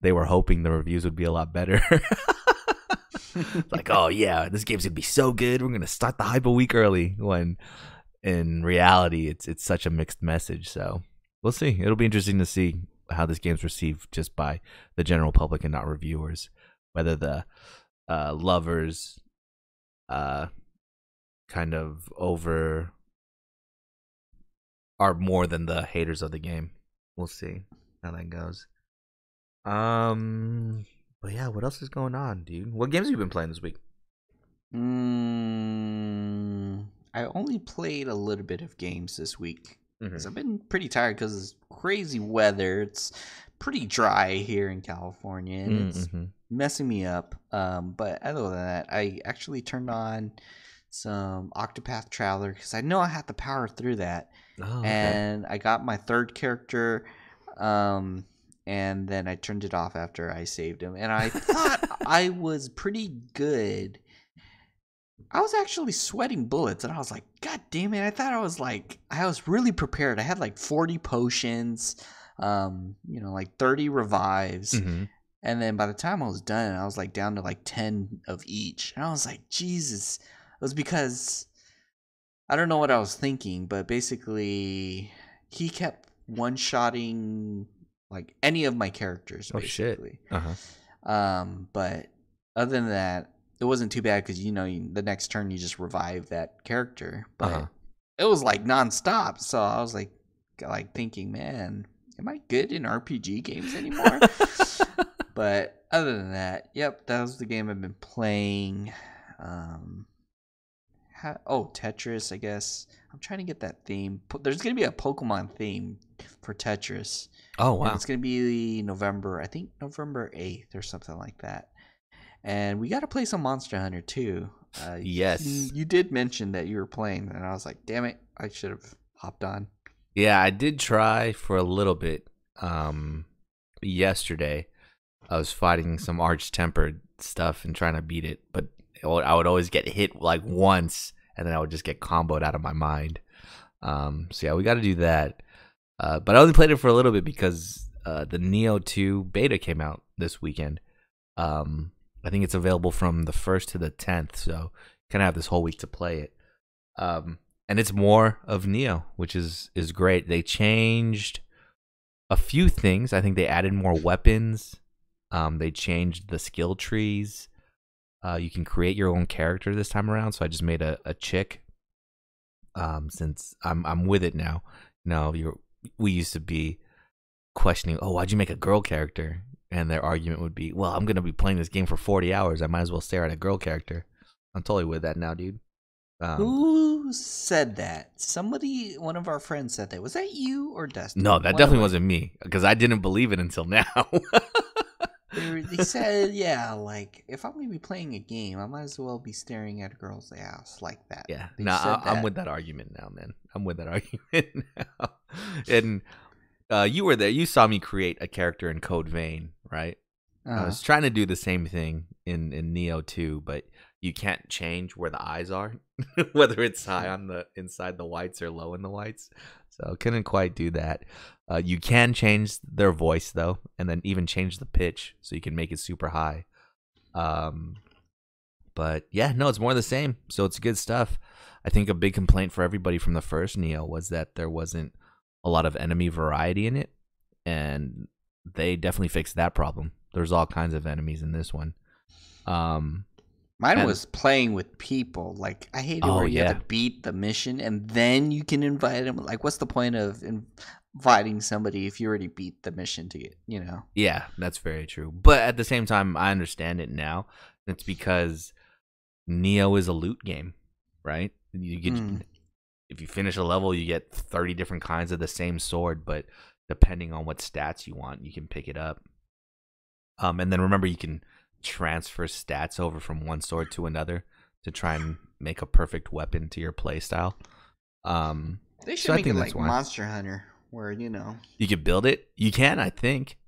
they were hoping the reviews would be a lot better. like, oh yeah, this game's gonna be so good. We're gonna start the hype a week early. When in reality, it's it's such a mixed message. So we'll see. It'll be interesting to see how this game's received just by the general public and not reviewers. whether the uh, lovers uh, kind of over are more than the haters of the game. We'll see how that goes. Um, but yeah, what else is going on, dude? What games have you been playing this week? Mm, I only played a little bit of games this week because I've been pretty tired because it's crazy weather. It's pretty dry here in California, and it's Mm-hmm. messing me up. Um, but other than that, I actually turned on some Octopath Traveler because I know I have to power through that, Oh, okay. and I got my third character. Um, and then I turned it off after I saved him, and I thought I was pretty good. I was actually sweating bullets, and I was like, "God damn it!" I thought I was like, I was really prepared. I had like forty potions, um, you know, like thirty revives, Mhm. and then by the time I was done, I was like down to like 10 of each. And I was like, Jesus. It was because I don't know what I was thinking, but basically he kept one shotting like any of my characters, Oh, shit. basically. Uh-huh. Um, but other than that, it wasn't too bad because you know you, the next turn you just revive that character. But Uh-huh. it was like nonstop. So I was like, like thinking, man, am I good in RPG games anymore? but other than that, yep, that was the game I've been playing. Um, oh, Tetris, I guess. I'm trying to get that theme. There's gonna be a Pokemon theme for Tetris. Oh And wow. it's gonna be November, I think November eighth or something like that. And we got to play some Monster Hunter too. Uh, Yes. you, you did mention that you were playing, and I was like, damn it, I should have hopped on. Yeah, I did try for a little bit. Um, yesterday, I was fighting some arch tempered stuff and trying to beat it, but I would always get hit like once, and then I would just get comboed out of my mind. Um, so yeah, we got to do that. Uh, but I only played it for a little bit because uh, the Nioh Two beta came out this weekend. Um, I think it's available from the first to the tenth, so kind of have this whole week to play it. Um, and it's more of Nioh, which is is great. They changed a few things. I think they added more weapons. Um, they changed the skill trees. Uh, you can create your own character this time around. So I just made a, a chick. Um, since I'm I'm with it now. Now you we used to be questioning, oh, why'd you make a girl character? And their argument would be, well, I'm gonna be playing this game for 40 hours. I might as well stare at a girl character. I'm totally with that now, dude. Um, Who said that? Somebody, one of our friends said that. Was that you or Dustin? No, that One definitely wasn't me because I didn't believe it until now. They, they said, yeah, like if I'm gonna be playing a game, I might as well be staring at a girl's ass like that. yeah, no, I, I'm with that argument now, man. I'm with that argument now. And uh, you were there. You saw me create a character in Code Vein, right? I Uh, was trying to do the same thing in in Nioh 2, but you can't change where the eyes are, whether it's high on the inside the whites or low in the whites. So couldn't quite do that. Uh, you can change their voice though, and then even change the pitch so you can make it super high. Um, but yeah, no, it's more the same. So it's good stuff. I think a big complaint for everybody from the first Nioh was that there wasn't a lot of enemy variety in it, and they definitely fixed that problem. There's all kinds of enemies in this one. Um, Mine and- was playing with people. Like I hate it Oh, where you yeah. have to beat the mission and then you can invite them. Like, what's the point of inviting somebody if you already beat the mission to get? You know. Yeah, that's very true. But at the same time, I understand it now. It's because Nioh is a loot game, right? You get Mm. If you finish a level, you get thirty different kinds of the same sword, but depending on what stats you want, you can pick it up. Um, and then remember, you can transfer stats over from one sword to another to try and make a perfect weapon to your playstyle. Um, They should So make it like why. Monster Hunter, where you know. you could build it. You can, I think.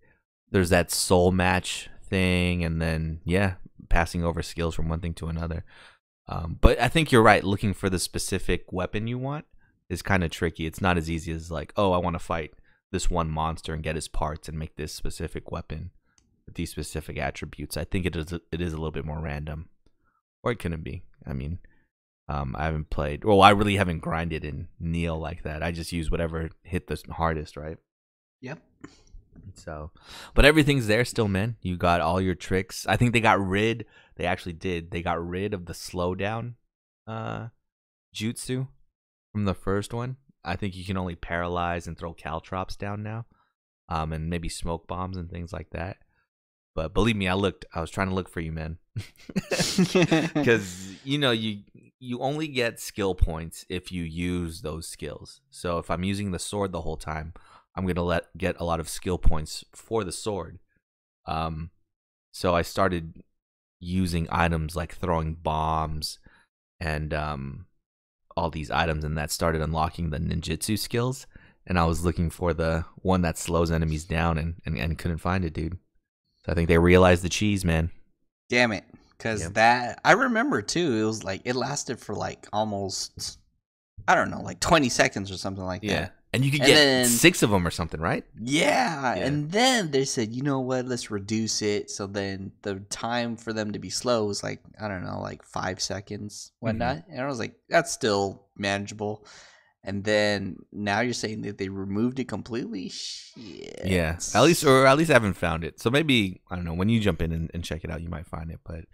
There's that soul match thing, and then yeah, passing over skills from one thing to another. Um, but I think you're right. Looking for the specific weapon you want is kind of tricky. It's not as easy as like, oh, I want to fight this one monster and get his parts and make this specific weapon with these specific attributes. I think it is it is a little bit more random, or it couldn't be. I mean, um, I haven't played. Well, I really haven't grinded in Nioh like that. I just use whatever hit the hardest, right? Yep. So, but everything's there still, man. You got all your tricks. I think they got rid. They actually did. They got rid of the slowdown, uh, jutsu from the first one. I think you can only paralyze and throw caltrops down now, um, and maybe smoke bombs and things like that. But believe me, I looked. I was trying to look for you, man, because you know you you only get skill points if you use those skills. So if I'm using the sword the whole time, I'm gonna let get a lot of skill points for the sword. Um, so I started using items like throwing bombs and um, all these items, and that started unlocking the ninjutsu skills. And I was looking for the one that slows enemies down, and and, and couldn't find it, dude. So I think they realized the cheese, man. Damn it. Because Yep. that, I remember too, it was like, it lasted for like almost, I don't know, like 20 seconds or something like Yeah, that. And you could And get then- six of them or something, right? Yeah. Yeah. And then they said, you know what, let's reduce it. So then the time for them to be slow was like, I don't know, like five seconds, Mm-hmm. whatnot. And I was like, that's still manageable. And then now you're saying that they removed it completely? Shit. Yeah, at least, or at least I haven't found it. So maybe I don't know. When you jump in and, and check it out, you might find it. But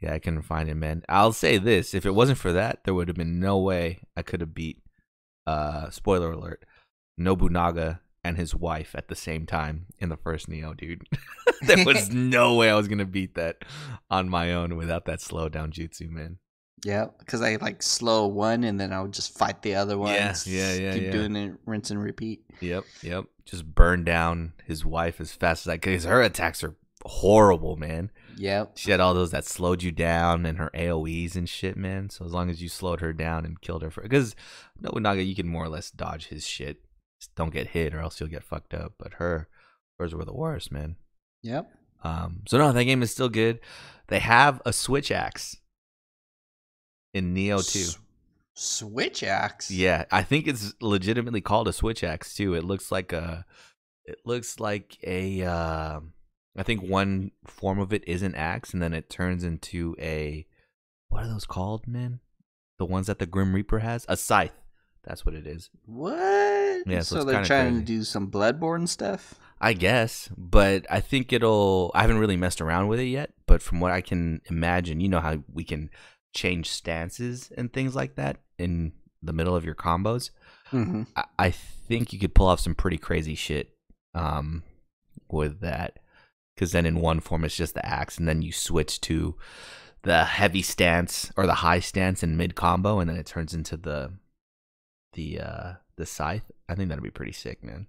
yeah, I couldn't find it, man. I'll say this: if it wasn't for that, there would have been no way I could have beat. Uh, spoiler alert: Nobunaga and his wife at the same time in the first Nioh, dude. there was no way I was gonna beat that on my own without that slow down jutsu, man. Yeah, because I like slow one and then I would just fight the other one. Yeah, yeah, yeah, Keep yeah. doing it, rinse and repeat. Yep, yep. Just burn down his wife as fast as I could. Because her attacks are horrible, man. Yep. She had all those that slowed you down and her AoEs and shit, man. So as long as you slowed her down and killed her for because Nobunaga, you can more or less dodge his shit. Don't get hit or else you'll get fucked up. But her, hers were the worst, man. Yep. Um, so no, that game is still good. They have a switch axe in Nioh 2. S- switch axe. Yeah, I think it's legitimately called a switch axe too. It looks like a, it looks like a. Uh, I think one form of it is an axe, and then it turns into a. What are those called, man? The ones that the Grim Reaper has, a scythe. That's what it is. What? Yeah, so so, they're trying crazy. to do some Bloodborne stuff. I guess, but I think it'll. I haven't really messed around with it yet, but from what I can imagine, you know how we can change stances and things like that in the middle of your combos. Mm-hmm. I, I think you could pull off some pretty crazy shit um, with that. Because then in one form it's just the axe, and then you switch to the heavy stance or the high stance in mid combo, and then it turns into the the uh, the scythe. I think that'd be pretty sick, man.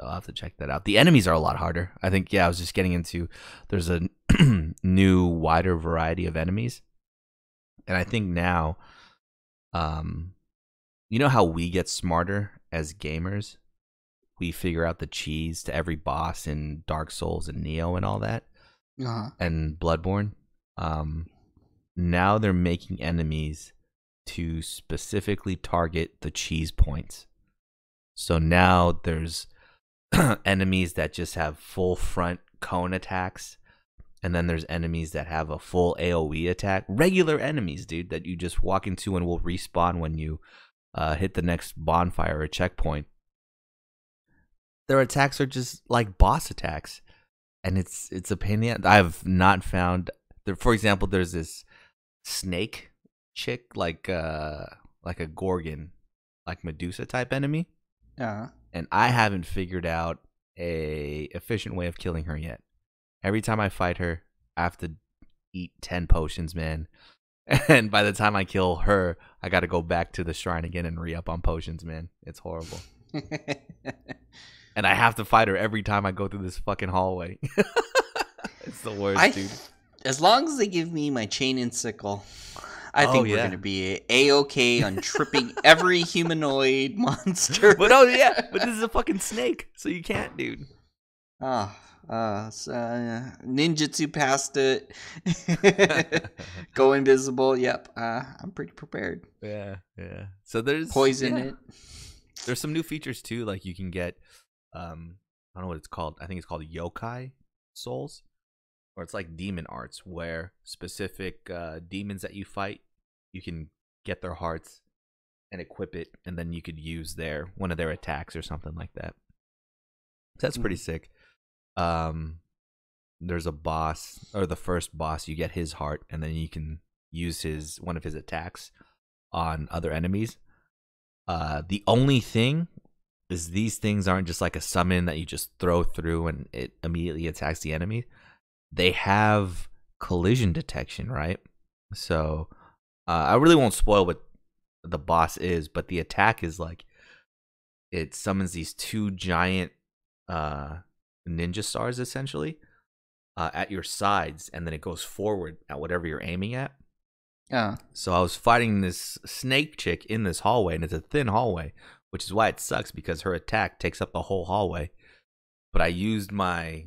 I'll have to check that out. The enemies are a lot harder. I think. Yeah, I was just getting into. There's a new, wider variety of enemies, and I think now, um, you know how we get smarter as gamers? We figure out the cheese to every boss in Dark Souls and Nioh and all that, Uh-huh. and Bloodborne. Um, now they're making enemies to specifically target the cheese points. So now there's enemies that just have full front cone attacks. And then there's enemies that have a full AoE attack. Regular enemies, dude, that you just walk into and will respawn when you uh, hit the next bonfire or checkpoint. Their attacks are just like boss attacks, and it's it's a pain. In the, I've not found. There, for example, there's this snake chick, like uh, like a gorgon, like Medusa type enemy Uh-huh. and I haven't figured out a efficient way of killing her yet. Every time I fight her, I have to eat 10 potions, man. And by the time I kill her, I got to go back to the shrine again and re-up on potions, man. It's horrible. And I have to fight her every time I go through this fucking hallway. it's the worst, I, dude. as long as they give me my chain and sickle, I Oh, think we're yeah. gonna be a okay on tripping every humanoid monster. But oh yeah, but this is a fucking snake, so you can't, dude. Ah, uh, so, uh, ninjutsu past it. Go invisible. Yep. Uh, I'm pretty prepared. yeah, yeah. So there's Poison yeah. it. there's some new features too like you can get um i don't know what it's called i think it's called yokai souls or it's like demon arts where specific uh demons that you fight you can get their hearts and equip it and then you could use their one of their attacks or something like that That's pretty sick. Um, there's a boss or the first boss. You get his heart, and then you can use his one of his attacks on other enemies. Uh, the only thing is these things aren't just like a summon that you just throw through and it immediately attacks the enemy. They have collision detection, right? So uh, I really won't spoil what the boss is, but the attack is like it summons these two giant uh, ninja stars essentially uh, at your sides, and then it goes forward at whatever you're aiming at. Yeah. So I was fighting this snake chick in this hallway, and it's a thin hallway, which is why it sucks because her attack takes up the whole hallway. But I used my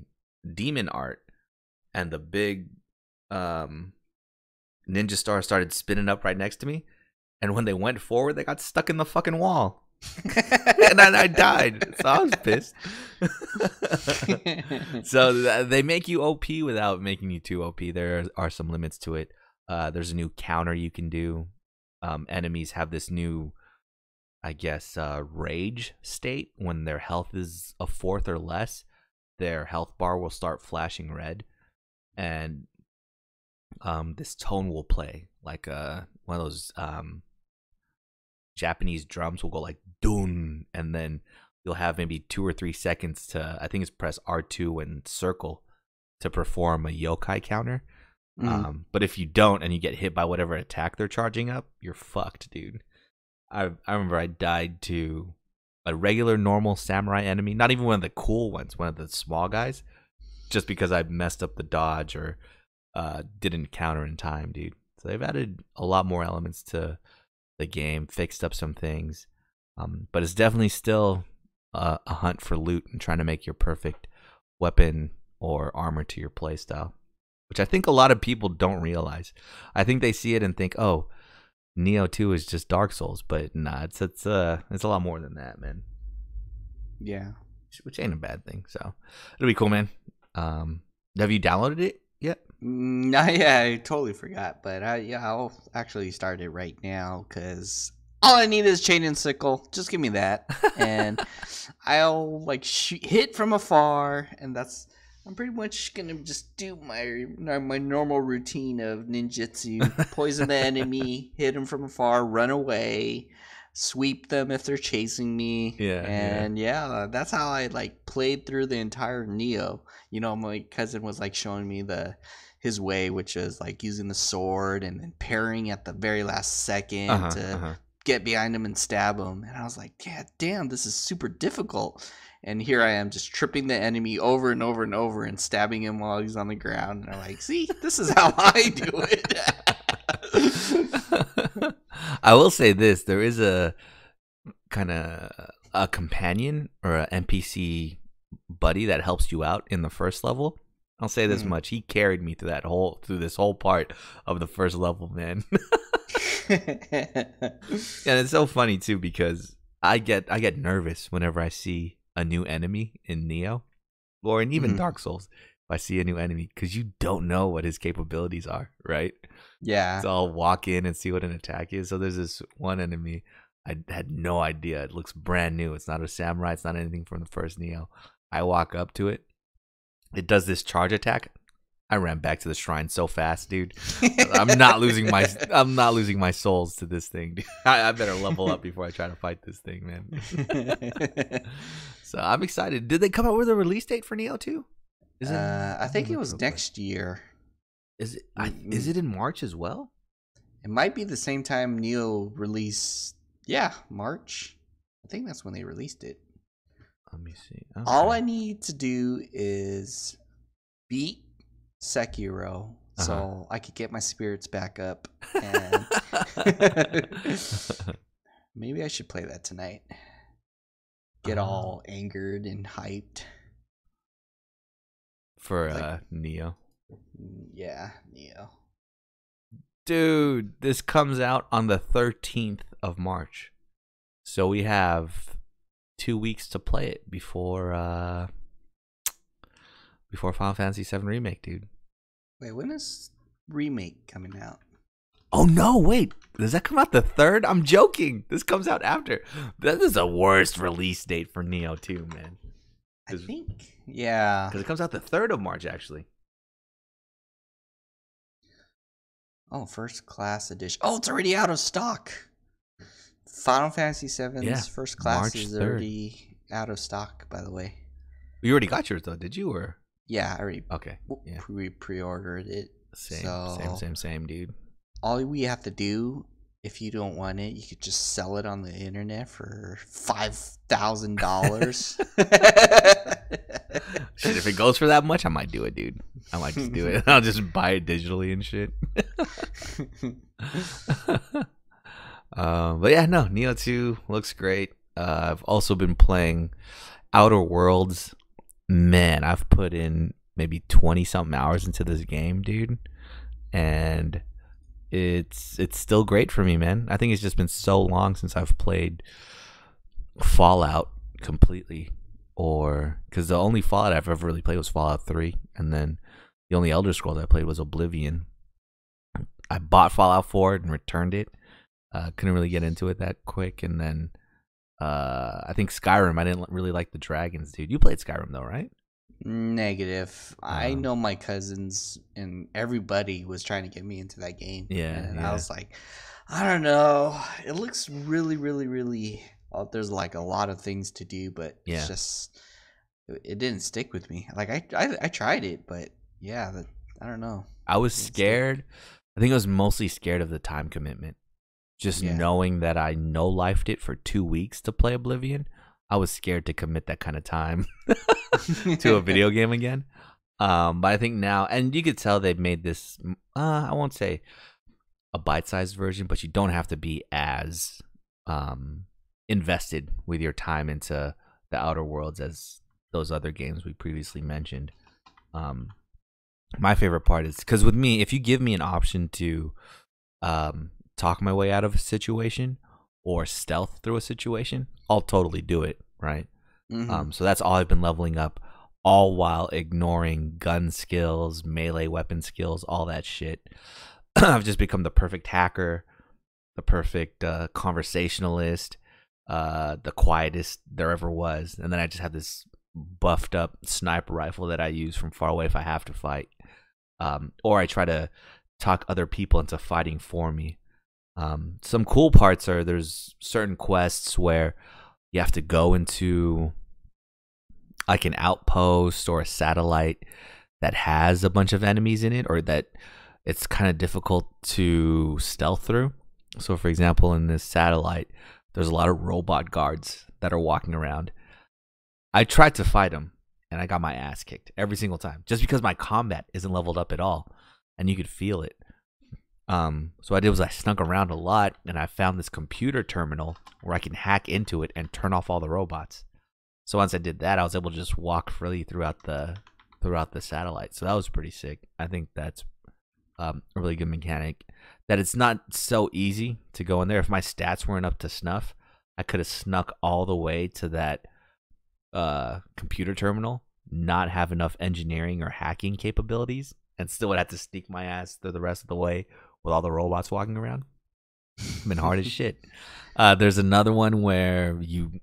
demon art, and the big um, ninja star started spinning up right next to me. And when they went forward, they got stuck in the fucking wall. and then I died. So I was pissed. so th- they make you OP without making you too OP. There are some limits to it. Uh, there's a new counter you can do. Um, enemies have this new, I guess, uh, rage state. When their health is a fourth or less, their health bar will start flashing red, and um, this tone will play like uh, one of those um, Japanese drums will go like dun, and then you'll have maybe two or three seconds to I think it's press R two and circle to perform a yokai counter. Mhm. Um, but if you don't and you get hit by whatever attack they're charging up, you're fucked, dude. I I remember I died to a regular normal samurai enemy, not even one of the cool ones, one of the small guys, just because I messed up the dodge or uh, didn't counter in time, dude. So they've added a lot more elements to the game, fixed up some things, um, but it's definitely still a, a hunt for loot and trying to make your perfect weapon or armor to your playstyle which I think a lot of people don't realize. I think they see it and think, "Oh, Nioh 2 is just Dark Souls," but nah, it's it's uh it's a lot more than that, man. yeah. Which ain't a bad thing. So it'll be cool, man. Um, have you downloaded it yet? Mm, No, yeah, I totally forgot, but I yeah, I'll actually start it right now because all I need is chain and sickle. Just give me that, and I'll like shoot, hit from afar, and that's. I'm pretty much gonna just do my my normal routine of ninjutsu: poison the enemy, hit him from afar, run away, sweep them if they're chasing me. Yeah, yeah. and yeah, that's how I like played through the entire Nioh. You know, my cousin was like showing me the his way, which is like using the sword and then parrying at the very last 2nd Uh-huh, to uh-huh. get behind him and stab him. And I was like, yeah, damn, this is super difficult. And here I am just tripping the enemy over and over and over and stabbing him while he's on the ground. And I'm like, see, this is how I do it. I will say this: there is a kind of a companion or an NPC buddy that helps you out in the first level. I'll say this Hmm. much: he carried me through that whole through this whole part of the first level, man. and it's so funny too because I get I get nervous whenever I see a new enemy in Nioh or in even Mhm. Dark Souls. If I see a new enemy, because you don't know what his capabilities are, right? Yeah. So I'll walk in and see what an attack is. So there's this one enemy. I had no idea. It looks brand new. It's not a samurai. It's not anything from the first Nioh. I walk up to it. It does this charge attack. I ran back to the shrine so fast, dude. I'm not losing my I'm not losing my souls to this thing. dude. I, I better level up before I try to fight this thing, man. so I'm excited. Did they come out with a release date for Nioh 2? uh, I think it was next year. Is it I, is it in March as well? It might be the same time Nioh released. Yeah, March. I think that's when they released it. Let me see. All I need to do is beat Sekiro so Uh-huh. I could get my spirits back up. And maybe I should play that tonight. Get Oh. all angered and hyped. for Like- uh Nioh. Yeah, Nioh. Dude, this comes out on the 13th of March. So we have 2 weeks to play it before uh before Final Fantasy 7 remake, dude. Wait, when is remake coming out? Oh no, wait. Does that come out the 3rd? I'm joking. This comes out after. That is the worst release date for Nioh 2, man. I think, yeah. Because it comes out the third of March, actually. Oh, first class edition. Oh, it's already out of stock. Final Fantasy VII's Yeah, first class March is 3rd. already out of stock. By the way, You already got yours though, did you? Or yeah, I already okay, yeah, pre pre-ordered it. same, So- same, same, same, dude. All we have to do, if you don't want it, you could just sell it on the internet for five thousand dollars. Shit, if it goes for that much, I might do it, dude. I might just do it. I'll just buy it digitally and shit. um, but yeah, no, Nioh Two looks great. Uh, I've also been playing Outer Worlds. Man, I've put in maybe twenty something hours into this game, dude, and it's it's still great for me, man. I think it's just been so long since I've played Fallout completely, or because the only Fallout I've ever really played was Fallout Three, and then the only Elder Scrolls I played was Oblivion. I bought Fallout 4 and returned it. Uh, couldn't really get into it that quick, and then uh, I think Skyrim. I didn't really like the dragons, dude. You played Skyrim though, right? Negative. I Um, know my cousins and everybody was trying to get me into that game. Yeah, and yeah. I was like, I don't know. It looks really, really, really. Oh, there's like a lot of things to do, but Yeah. it's just it, didn't stick with me. Like I, I, I tried it, but yeah, the, I don't know. I was Didn't stick. scared. I think I was mostly scared of the time commitment. Just Yeah. knowing that I no lifed it for two weeks to play Oblivion, I was scared to commit that kind of time to a video game again. Um, but I think now, and you could tell they've made this. Uh, I won't say a bite-sized version, but you don't have to be as um, invested with your time into the Outer Worlds as those other games we previously mentioned. Um, my favorite part is because with me, if you give me an option to um, talk my way out of a situation or stealth through a situation, I'll totally do it. Right. Mhm. Um, so that's all I've been leveling up, all while ignoring gun skills, melee weapon skills, all that shit. I've just become the perfect hacker, the perfect uh, conversationalist, uh, the quietest there ever was, and then I just have this buffed up sniper rifle that I use from far away if I have to fight, um, or I try to talk other people into fighting for me. Um, some cool parts are there's certain quests where you have to go into like an outpost or a satellite that has a bunch of enemies in it or that it's kind of difficult to stealth through. So for example, in this satellite, there's a lot of robot guards that are walking around. I tried to fight them and I got my ass kicked every single time just because my combat isn't leveled up at all and you could feel it. Um, so what I did was I snuck around a lot and I found this computer terminal where I can hack into it and turn off all the robots. So once I did that, I was able to just walk freely throughout the throughout the satellite. So that was pretty sick. I think that's um, a really good mechanic. That it's not so easy to go in there. If my stats weren't up to snuff, I could have snuck all the way to that uh, computer terminal, not have enough engineering or hacking capabilities, and still would have to sneak my ass through the rest of the way with all the robots walking around. Been hard as shit. Uh, there's another one where you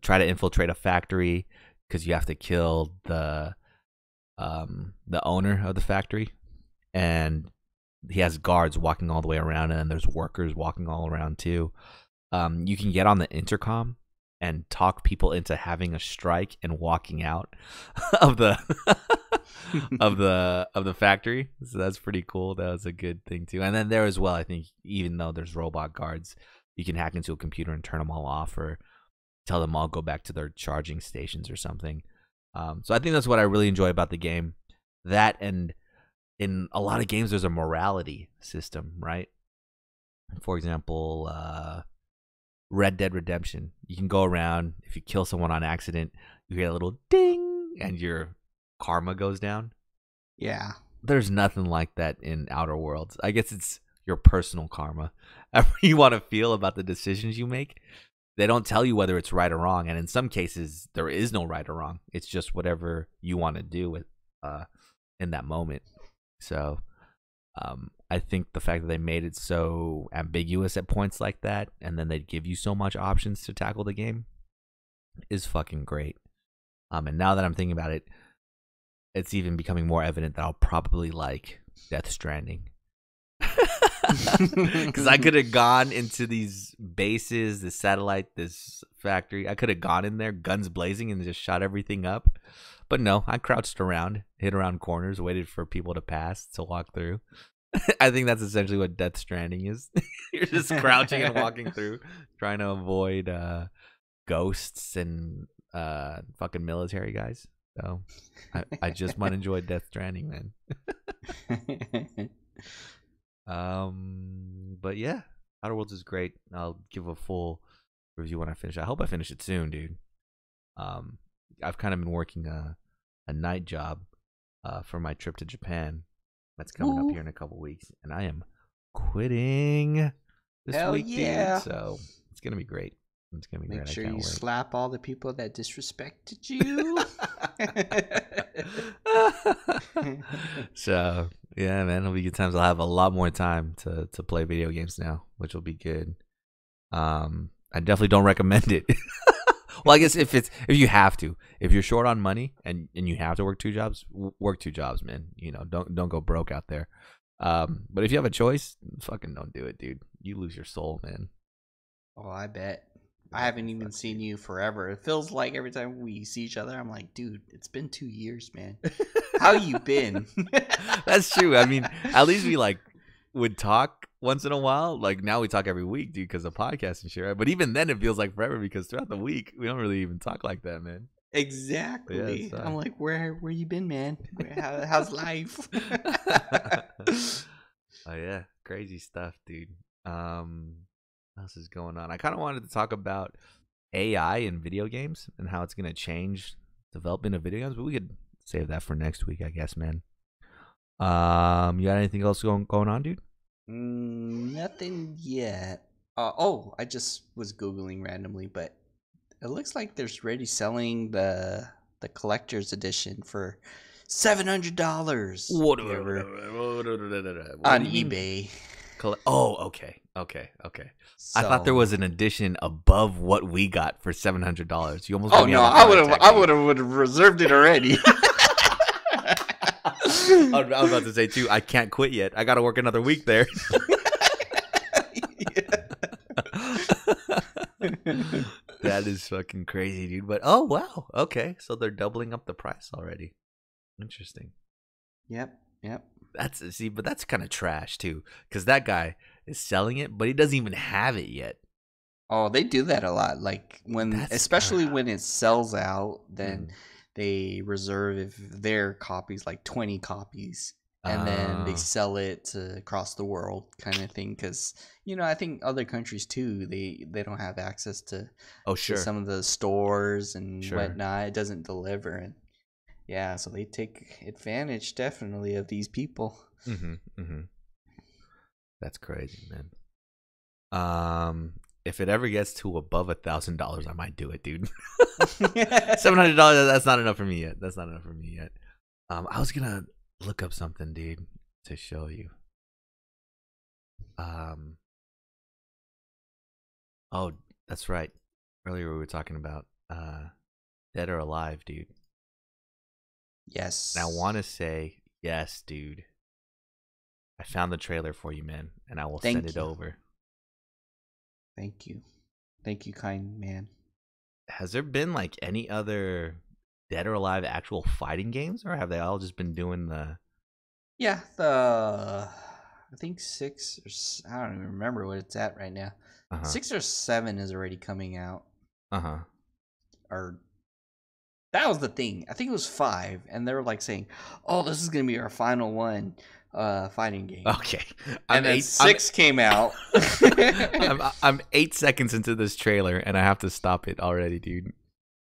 try to infiltrate a factory because you have to kill the um the owner of the factory and he has guards walking all the way around and there's workers walking all around too um you can get on the intercom and talk people into having a strike and walking out of the of the of the factory so that's pretty cool that was a good thing too and then there as well i think even though there's robot guards you can hack into a computer and turn them all off or tell them all go back to their charging stations or something. Um, so I think that's what I really enjoy about the game. That and in a lot of games, there's a morality system, right? For example, uh, Red Dead Redemption. You can go around if you kill someone on accident, you get a little ding, and your karma goes down. yeah. There's nothing like that in Outer Worlds. I guess it's your personal karma. However you want to feel about the decisions you make, they don't tell you whether it's right or wrong. And in some cases, there is no right or wrong. It's just whatever you want to do with uh, in that moment. So um, I think the fact that they made it so ambiguous at points like that, and then they give you so much options to tackle the game, is fucking great. Um, and now that I'm thinking about it, it's even becoming more evident that I'll probably like Death Stranding. Because I could have gone into these bases, this satellite, this factory. I could have gone in there, guns blazing, and just shot everything up. But no, I crouched around, hid around corners, waited for people to pass to walk through. I think that's essentially what Death Stranding is. You're just crouching and walking through, trying to avoid uh, ghosts and uh, fucking military guys. So I, I just might enjoy Death Stranding, man. Um, but yeah, Outer Worlds is great. I'll give a full review when I finish. I hope I finish it soon, dude. Um, I've kind of been working a a night job uh for my trip to Japan. That's coming Ooh. up here in a couple weeks, and I am quitting this Hell week, yeah. dude. So it's gonna be great. It's gonna be Make great. sure you wait. slap all the people that disrespected you. so yeah, man, it'll be good times. I'll have a lot more time to to play video games now, which will be good. Um, I definitely don't recommend it. well, I guess if it's if you have to, if you're short on money and and you have to work two jobs, work two jobs, man. You know, don't don't go broke out there. Um, but if you have a choice, fucking don't do it, dude. You lose your soul, man. oh, I bet. I haven't even seen you forever. It feels like every time we see each other, I'm like, dude, it's been two years, man. How you been? That's true. I mean, at least we like would talk once in a while. Like now we talk every week, dude, because of podcast and shit. Right? But even then, it feels like forever because throughout the week we don't really even talk like that, man. exactly. uh, I'm like, where where you been, man? Where, how, how's life? oh yeah, crazy stuff, dude. Um, what else is going on? I kind of wanted to talk about AI in video games and how it's gonna change development of video games, but we could save that for next week, I guess, man. Um, you got anything else going going on, dude? Mm, nothing yet. Uh, oh, I just was googling randomly, but it looks like there's already selling the the collector's edition for seven hundred dollars on on eBay. Oh, okay, okay, okay. I thought there was an addition above what we got for seven hundred dollars. You almost. Oh no, I would have, I would have, would have reserved it already. I was about to say too. I can't quit yet. I got to work another week there. that is fucking crazy, dude. But oh wow, okay, so they're doubling up the price already. Interesting. yep, yep. That's see, but that's kind of trash too, because that guy is selling it, but he doesn't even have it yet. Oh, they do that a lot. Like when, That's- especially uh, when it sells out, then Mm. they reserve if their copies like 20 copies and then they Ah. sell it to across the world kind of thing because you know i think other countries too they they don't have access to, oh to sure, some of the stores and Sure. whatnot it doesn't deliver and yeah so they take advantage definitely of these people Mm-hmm, mm-hmm. That's crazy, man. Um, if it ever gets to above a thousand dollars, I might do it, dude. Seven hundred dollars. That's not enough for me yet. That's not enough for me yet. Um, I was gonna look up something, dude, to show you. Um. Oh, that's right. Earlier we were talking about uh, dead or alive, dude. yes And I want to say yes, dude. I found the trailer for you, man, and I will Thank send it over. thank you thank you kind man Has there been like any other dead or alive actual fighting games, or have they all just been doing the? yeah the i think six or s- i don't even remember what it's at right now Uh huh. six or seven is already coming out Uh huh. or that was the thing. I think it was five, and they were like saying, "Oh, this is gonna be our final one, uh, fighting game." Okay. and I'm then eight. I'm- 6 came out. I'm, I'm eight seconds into this trailer, and I have to stop it already, dude.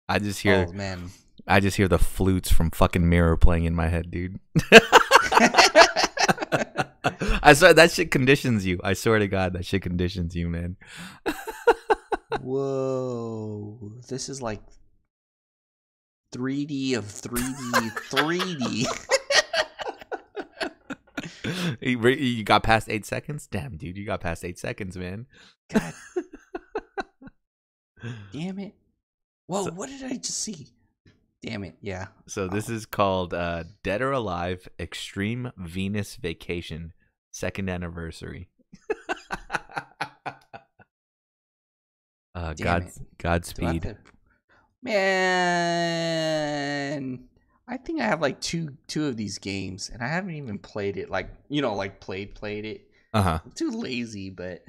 I just hear oh man, I just hear the flutes from fucking Mirror playing in my head, dude. I swear that shit conditions you. I swear to God, that shit conditions you, man. whoa! This is like 3D of 3D, 3D. You re- you got past eight seconds? Damn, dude, you got past eight seconds, man. God damn it! Whoa! So- what did I just see? Damn it. Yeah. So this is called uh, Dead or Alive Extreme Venus Vacation Second Anniversary. uh, Damn God, it. Do I have Godspeed. Man, I think I have like two two of these games, and I haven't even played it. Like you know, like played played it. Uh huh. Too lazy, but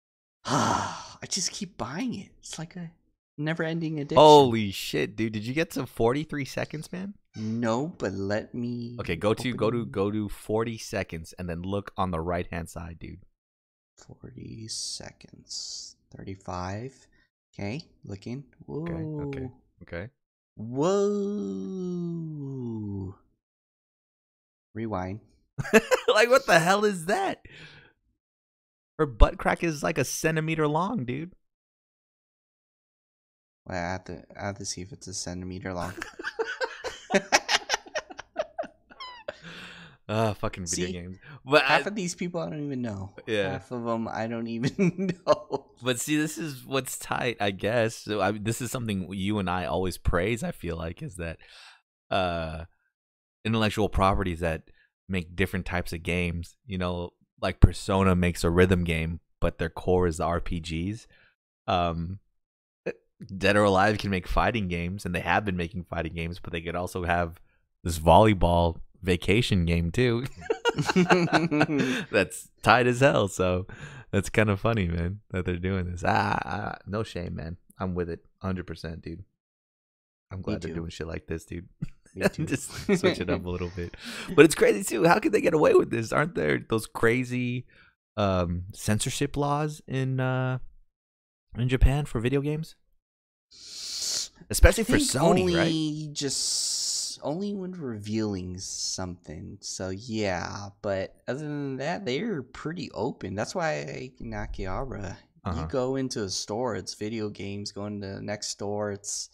I just keep buying it. It's like a never ending addiction. Holy shit, dude! Did you get to forty three seconds, man? no, but let me. Okay, go to go to go to forty seconds, and then look on the right hand side, dude. 40 seconds. 35. Okay, looking. Whoa. Okay, okay. Okay. Whoa. Rewind. like, what the hell is that? Her butt crack is like a centimeter long, dude. Well, I have to, I have to see if it's a centimeter long. Ah, fucking video See? games. But I, Half of these people I don't even know. Yeah. Half of them I don't even know. but see, this is what's tight, I guess. So I, this is something you and I always praise. I feel like is that uh, intellectual properties that make different types of games. You know, like Persona makes a rhythm game, but their core is the RPGs. Um, Dead or Alive can make fighting games, and they have been making fighting games, but they could also have this volleyball vacation game too. that's tight as hell. So that's kind of funny, man, that they're doing this. Ah, ah, no shame, man. I'm with it, hundred percent, dude. I'm glad they're doing shit like this, dude. Just switch it up a little bit. But it's crazy too. How could they get away with this? Aren't there those crazy um, censorship laws in uh, in Japan for video games, especially for Sony, right? Just only when revealing something. So yeah, but other than that, they're pretty open. That's why in Akihabara, Uh-huh. you go into a store, it's video games. Go into the next store, it's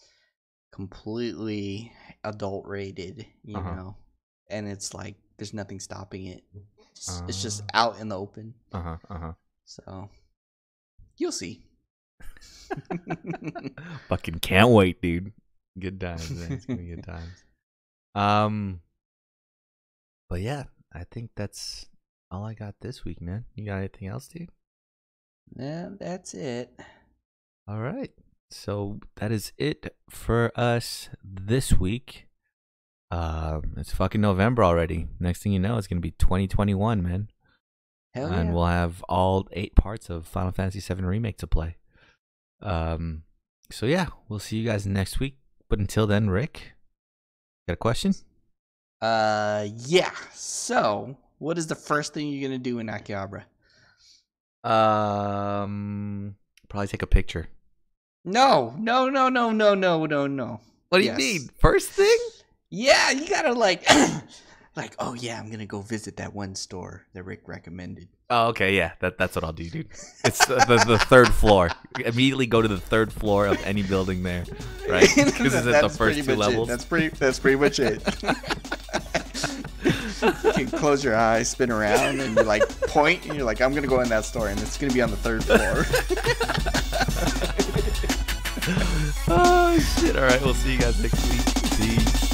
completely adult rated. You Uh-huh. know, and it's like there's nothing stopping it. It's, it's just Ah. out in the open. Uh huh. Uh huh. So you'll see. Fucking can't wait, dude. Good times, man. It's gonna be good times. Um, but yeah, I think that's all I got this week, man. You got anything else, dude? yeah, that's it. All right. So that is it for us this week. Um, it's fucking November already. Next thing you know, it's gonna be 2021, man, Hell and yeah. we'll have all eight parts of Final Fantasy VII Remake to play. Um, so yeah, we'll see you guys next week. But until then, Rick, got a question? Uh, yeah. So, what is the first thing you're gonna do in Akihabara? Um, probably take a picture. No, no, no, no, no, no, no, no. What do Yes. you mean? First thing? Yeah, you gotta like, like, oh yeah, I'm gonna go visit that one store that Rick recommended. Oh, okay, yeah, that that's what I'll do, dude. It's the, the, the third floor. Immediately go to the third floor of any building there, right? Because it's at the first two much it. levels. That's pretty. That's pretty much it. you can close your eyes, spin around, and you like point, and you're like, I'm gonna go in that store, and it's gonna be on the third floor. oh shit! All right, we'll see you guys next week. Peace.